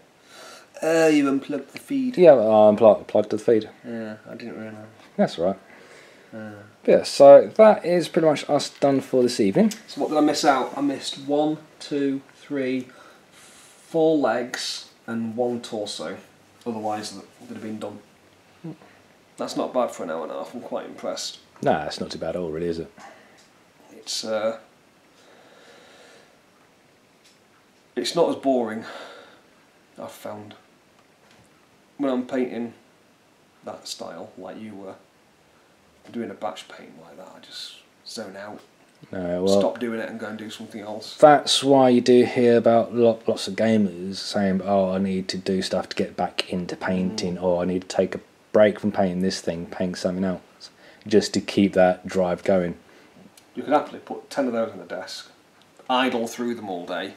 Uh, you unplugged the feed. Yeah, well, I unplugged pl- plugged the feed. Yeah, I didn't realise. That's all right. Yeah, so that is pretty much us done for this evening. So what did I miss out? I missed one, two, three, four legs and one torso. Otherwise, that would have been done. That's not bad for an hour and a half. I'm quite impressed. Nah, it's not too bad at all, really, is it? It's uh, it's not as boring. I've found when I'm painting that style, like you were doing a batch paint like that. I just zone out, No, well, stop doing it, and go and do something else. that's why you do hear about lot, lots of gamers saying, "Oh, I need to do stuff to get back into painting, mm. or I need to take a break from painting this thing, paint something else, just to keep that drive going." You could happily put 10 of those on the desk, idle through them all day,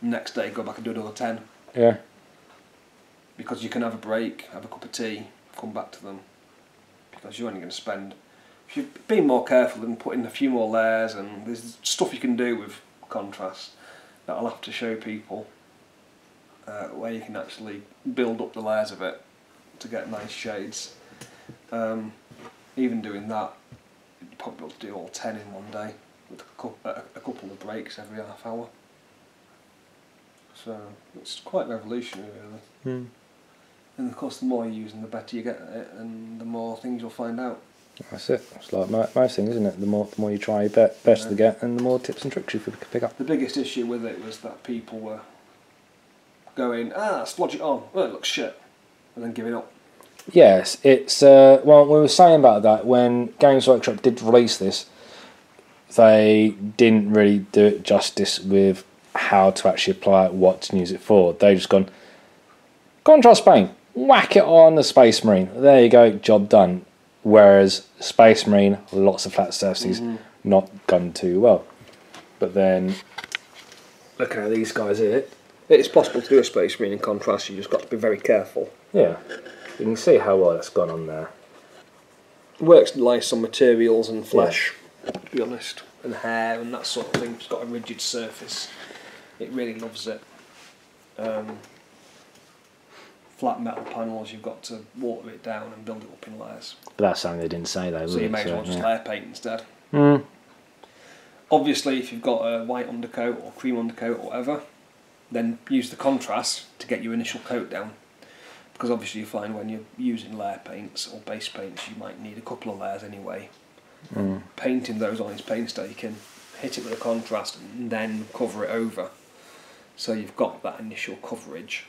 next day go back and do another 10. Yeah, Because you can have a break, have a cup of tea, come back to them. Because you're only going to spend. If you're being more careful and putting a few more layers, and there's stuff you can do with contrast that I'll have to show people uh, where you can actually build up the layers of it to get nice shades. Um, even doing that, you'd probably be able to do all 10 in one day with a couple, a, a couple of breaks every half hour. So it's quite revolutionary, really. And of course, the more you're using, the better you get at it, and the more things you'll find out. That's it. It's like mo- most things, isn't it? The more the more you try, be- best to get, and the more tips and tricks you can pick up. The biggest issue with it was that people were going, ah, splodge it on, well, it looks shit, and then giving up. Yes, it's uh, well. We were saying about that when Games Workshop did release this, they didn't really do it justice with how to actually apply it, what to use it for. They just gone contrast paint, whack it on the Space Marine. There you go, job done. Whereas Space Marine, lots of flat surfaces, not done too well. But then, looking at these guys here, It's possible to do a space marine in contrast, you just got to be very careful. yeah, you can see how well that's gone on there. Works nice on materials and flesh, to be honest, and hair and that sort of thing. It's got a rigid surface. It really loves it. Um, flat metal panels, you've got to water it down and build it up in layers. But that's something they didn't say though. So you it? may as well just yeah. layer paint instead. Mm. Obviously, if you've got a white undercoat or cream undercoat or whatever, then use the contrast to get your initial coat down. Because obviously, you find when you're using layer paints or base paints, you might need a couple of layers anyway. Mm. Painting those on his paint stick, you can hit it with a contrast and then cover it over. So you've got that initial coverage.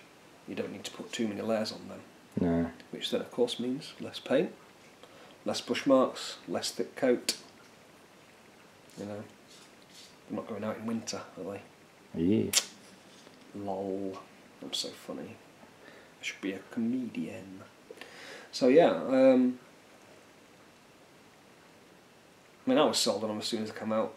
You don't need to put too many layers on them, No. which then, of course, means less paint, less brush marks, less thick coat. You know, they're not going out in winter, are they? Yeah. Lol. I'm so funny. I should be a comedian. So yeah, um, I mean, I was sold on them as soon as they come out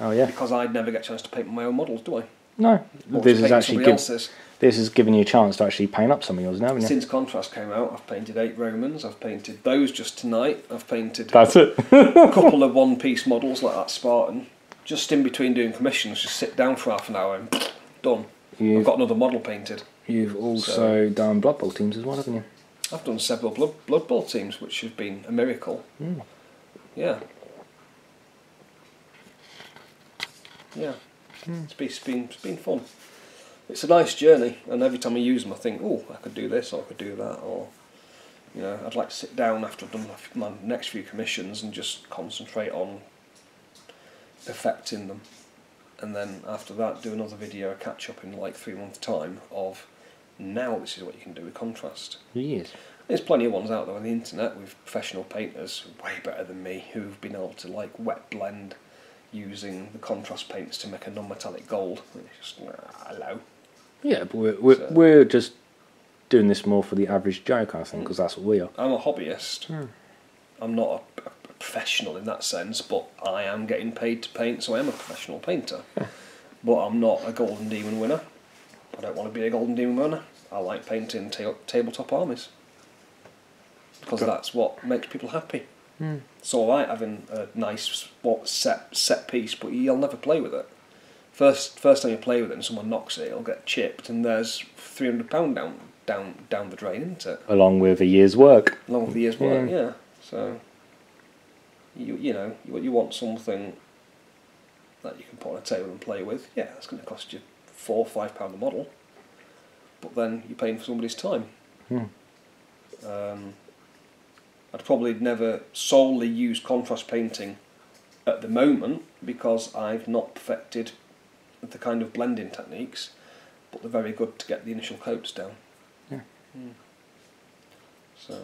Oh yeah. because I'd never get a chance to paint my own models, do I? No. Or this is actually good. else's. This has given you a chance to actually paint up some of yours now, haven't you? Since Contrast came out, I've painted eight Romans. I've painted those just tonight. I've painted That's it. a [LAUGHS] couple of one-piece models like that Spartan. Just in between doing commissions, just sit down for half an hour and [SNIFFS] done. I've You've got another model painted. you've also done Blood Bowl teams as well, haven't you? I've done several Blood, Blood Bowl teams, which has been a miracle. Mm. Yeah. Yeah. It's, been, it's, been, it's been fun. It's a nice journey, and every time I use them, I think, oh, I could do this, or I could do that, or, you know, I'd like to sit down after I've done my, next few commissions and just concentrate on perfecting them. And then after that, do another video, a catch up in like three months' time of now this is what you can do with contrast. Yes. There's plenty of ones out there on the internet with professional painters, way better than me, who've been able to like wet blend using the contrast paints to make a non-metallic gold. It's just hello. Yeah, but we're we're, So- we're just doing this more for the average Joe kind of thing because that's what we are. I'm a hobbyist. I'm not a, a professional in that sense, but I am getting paid to paint, so I am a professional painter. [LAUGHS] but I'm not a Golden Demon winner. I don't want to be a Golden Demon winner. I like painting ta- tabletop armies because that's what makes people happy. It's all right having a nice what set set piece, but you'll never play with it. First first time you play with it and someone knocks it, it'll get chipped, and there's three hundred pound down down down the drain, isn't it? Along with a year's work. along with a year's work, Yeah. yeah. So you you know you you want something that you can put on a table and play with. Yeah, that's going to cost you four or five pound a model, but then you're paying for somebody's time. Hmm. Um, I'd probably never solely use contrast painting at the moment because I've not perfected the kind of blending techniques, but they're very good to get the initial coats down. Yeah. Hmm. So,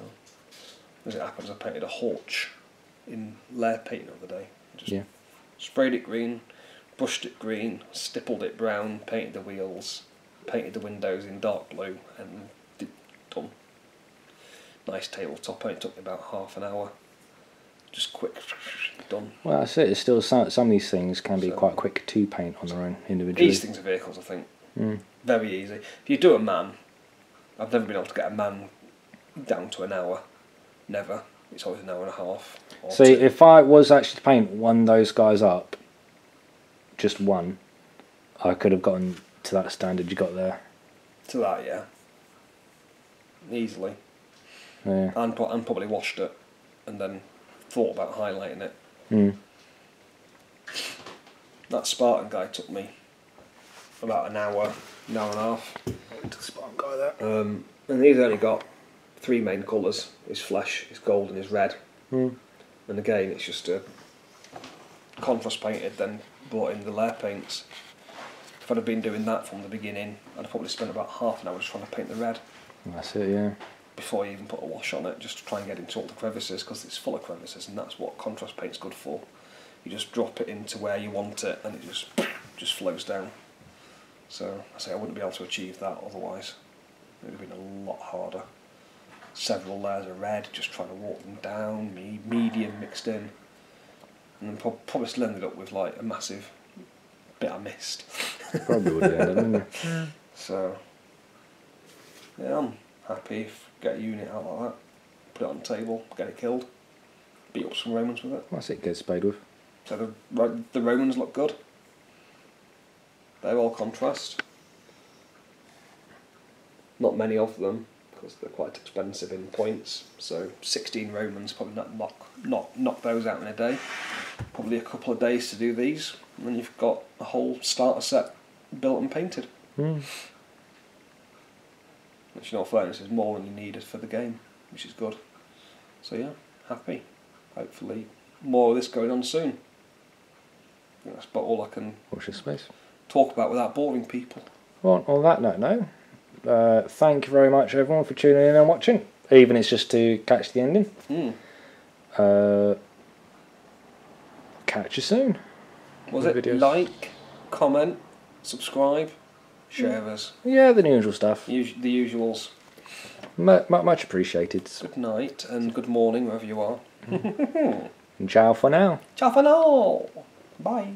as it happens, I painted a horch in layer paint the other day. Just Yeah. sprayed it green, brushed it green, stippled it brown, painted the wheels, painted the windows in dark blue, and did, done. Nice tabletop. and it took me about half an hour. Just quick, done. Well, that's it. It's still some some of these things can be So- quite quick to paint on their own individually. These things are vehicles, I think. Mm. Very easy. If you do a man, I've never been able to get a man down to an hour. Never. It's always an hour and a half. See, two. if I was actually to paint one of those guys up, just one, I could have gotten to that standard you got there. to that, yeah. Easily. Yeah. And, and probably washed it and then thought about highlighting it. Mm. That Spartan guy took me about an hour, an hour and a half. The Spartan guy there. Um, and he's only got three main colours his flesh, his gold, and his red. Mm. And again, it's just a contrast painted, then brought in the layer paints. If I'd have been doing that from the beginning, I'd have probably spent about half an hour just trying to paint the red That's it, yeah. Before you even put a wash on it, just to try and get into all the crevices because it's full of crevices, and that's what contrast paint's good for. You just drop it into where you want it, and it just [CLEARS THROAT] just flows down. So I say I wouldn't be able to achieve that otherwise. It would have been a lot harder. Several layers of red, just trying to walk them down, me- medium mixed in, and then prob- probably still ended up with like a massive bit I missed. Probably would have ended, wouldn't you? [LAUGHS] So, yeah, I'm happy if get a unit out like that, put it on the table, get it killed, beat up some Romans with it. That's it, get spade with. So the the Romans look good. They're all contrast. Not many of them because they're quite expensive in points. So 16 Romans probably not knock knock knock those out in a day. Probably a couple of days to do these, and then you've got a whole starter set built and painted. Hmm. Which, in all fairness, is more than you needed for the game, which is good. So yeah, happy. Hopefully, more of this going on soon. That's about all I can Watch this space. talk about without boring people. Well, on that note, no. Uh, thank you very much, everyone, for tuning in and watching. Even if it's just to catch the ending. Hmm. Uh, catch you soon. Was it videos. like, comment, subscribe, share us? Yeah, the usual stuff. Us- the usuals. Mu mu much appreciated. Good night and good morning wherever you are. [LAUGHS] And ciao for now. Ciao for now. Bye.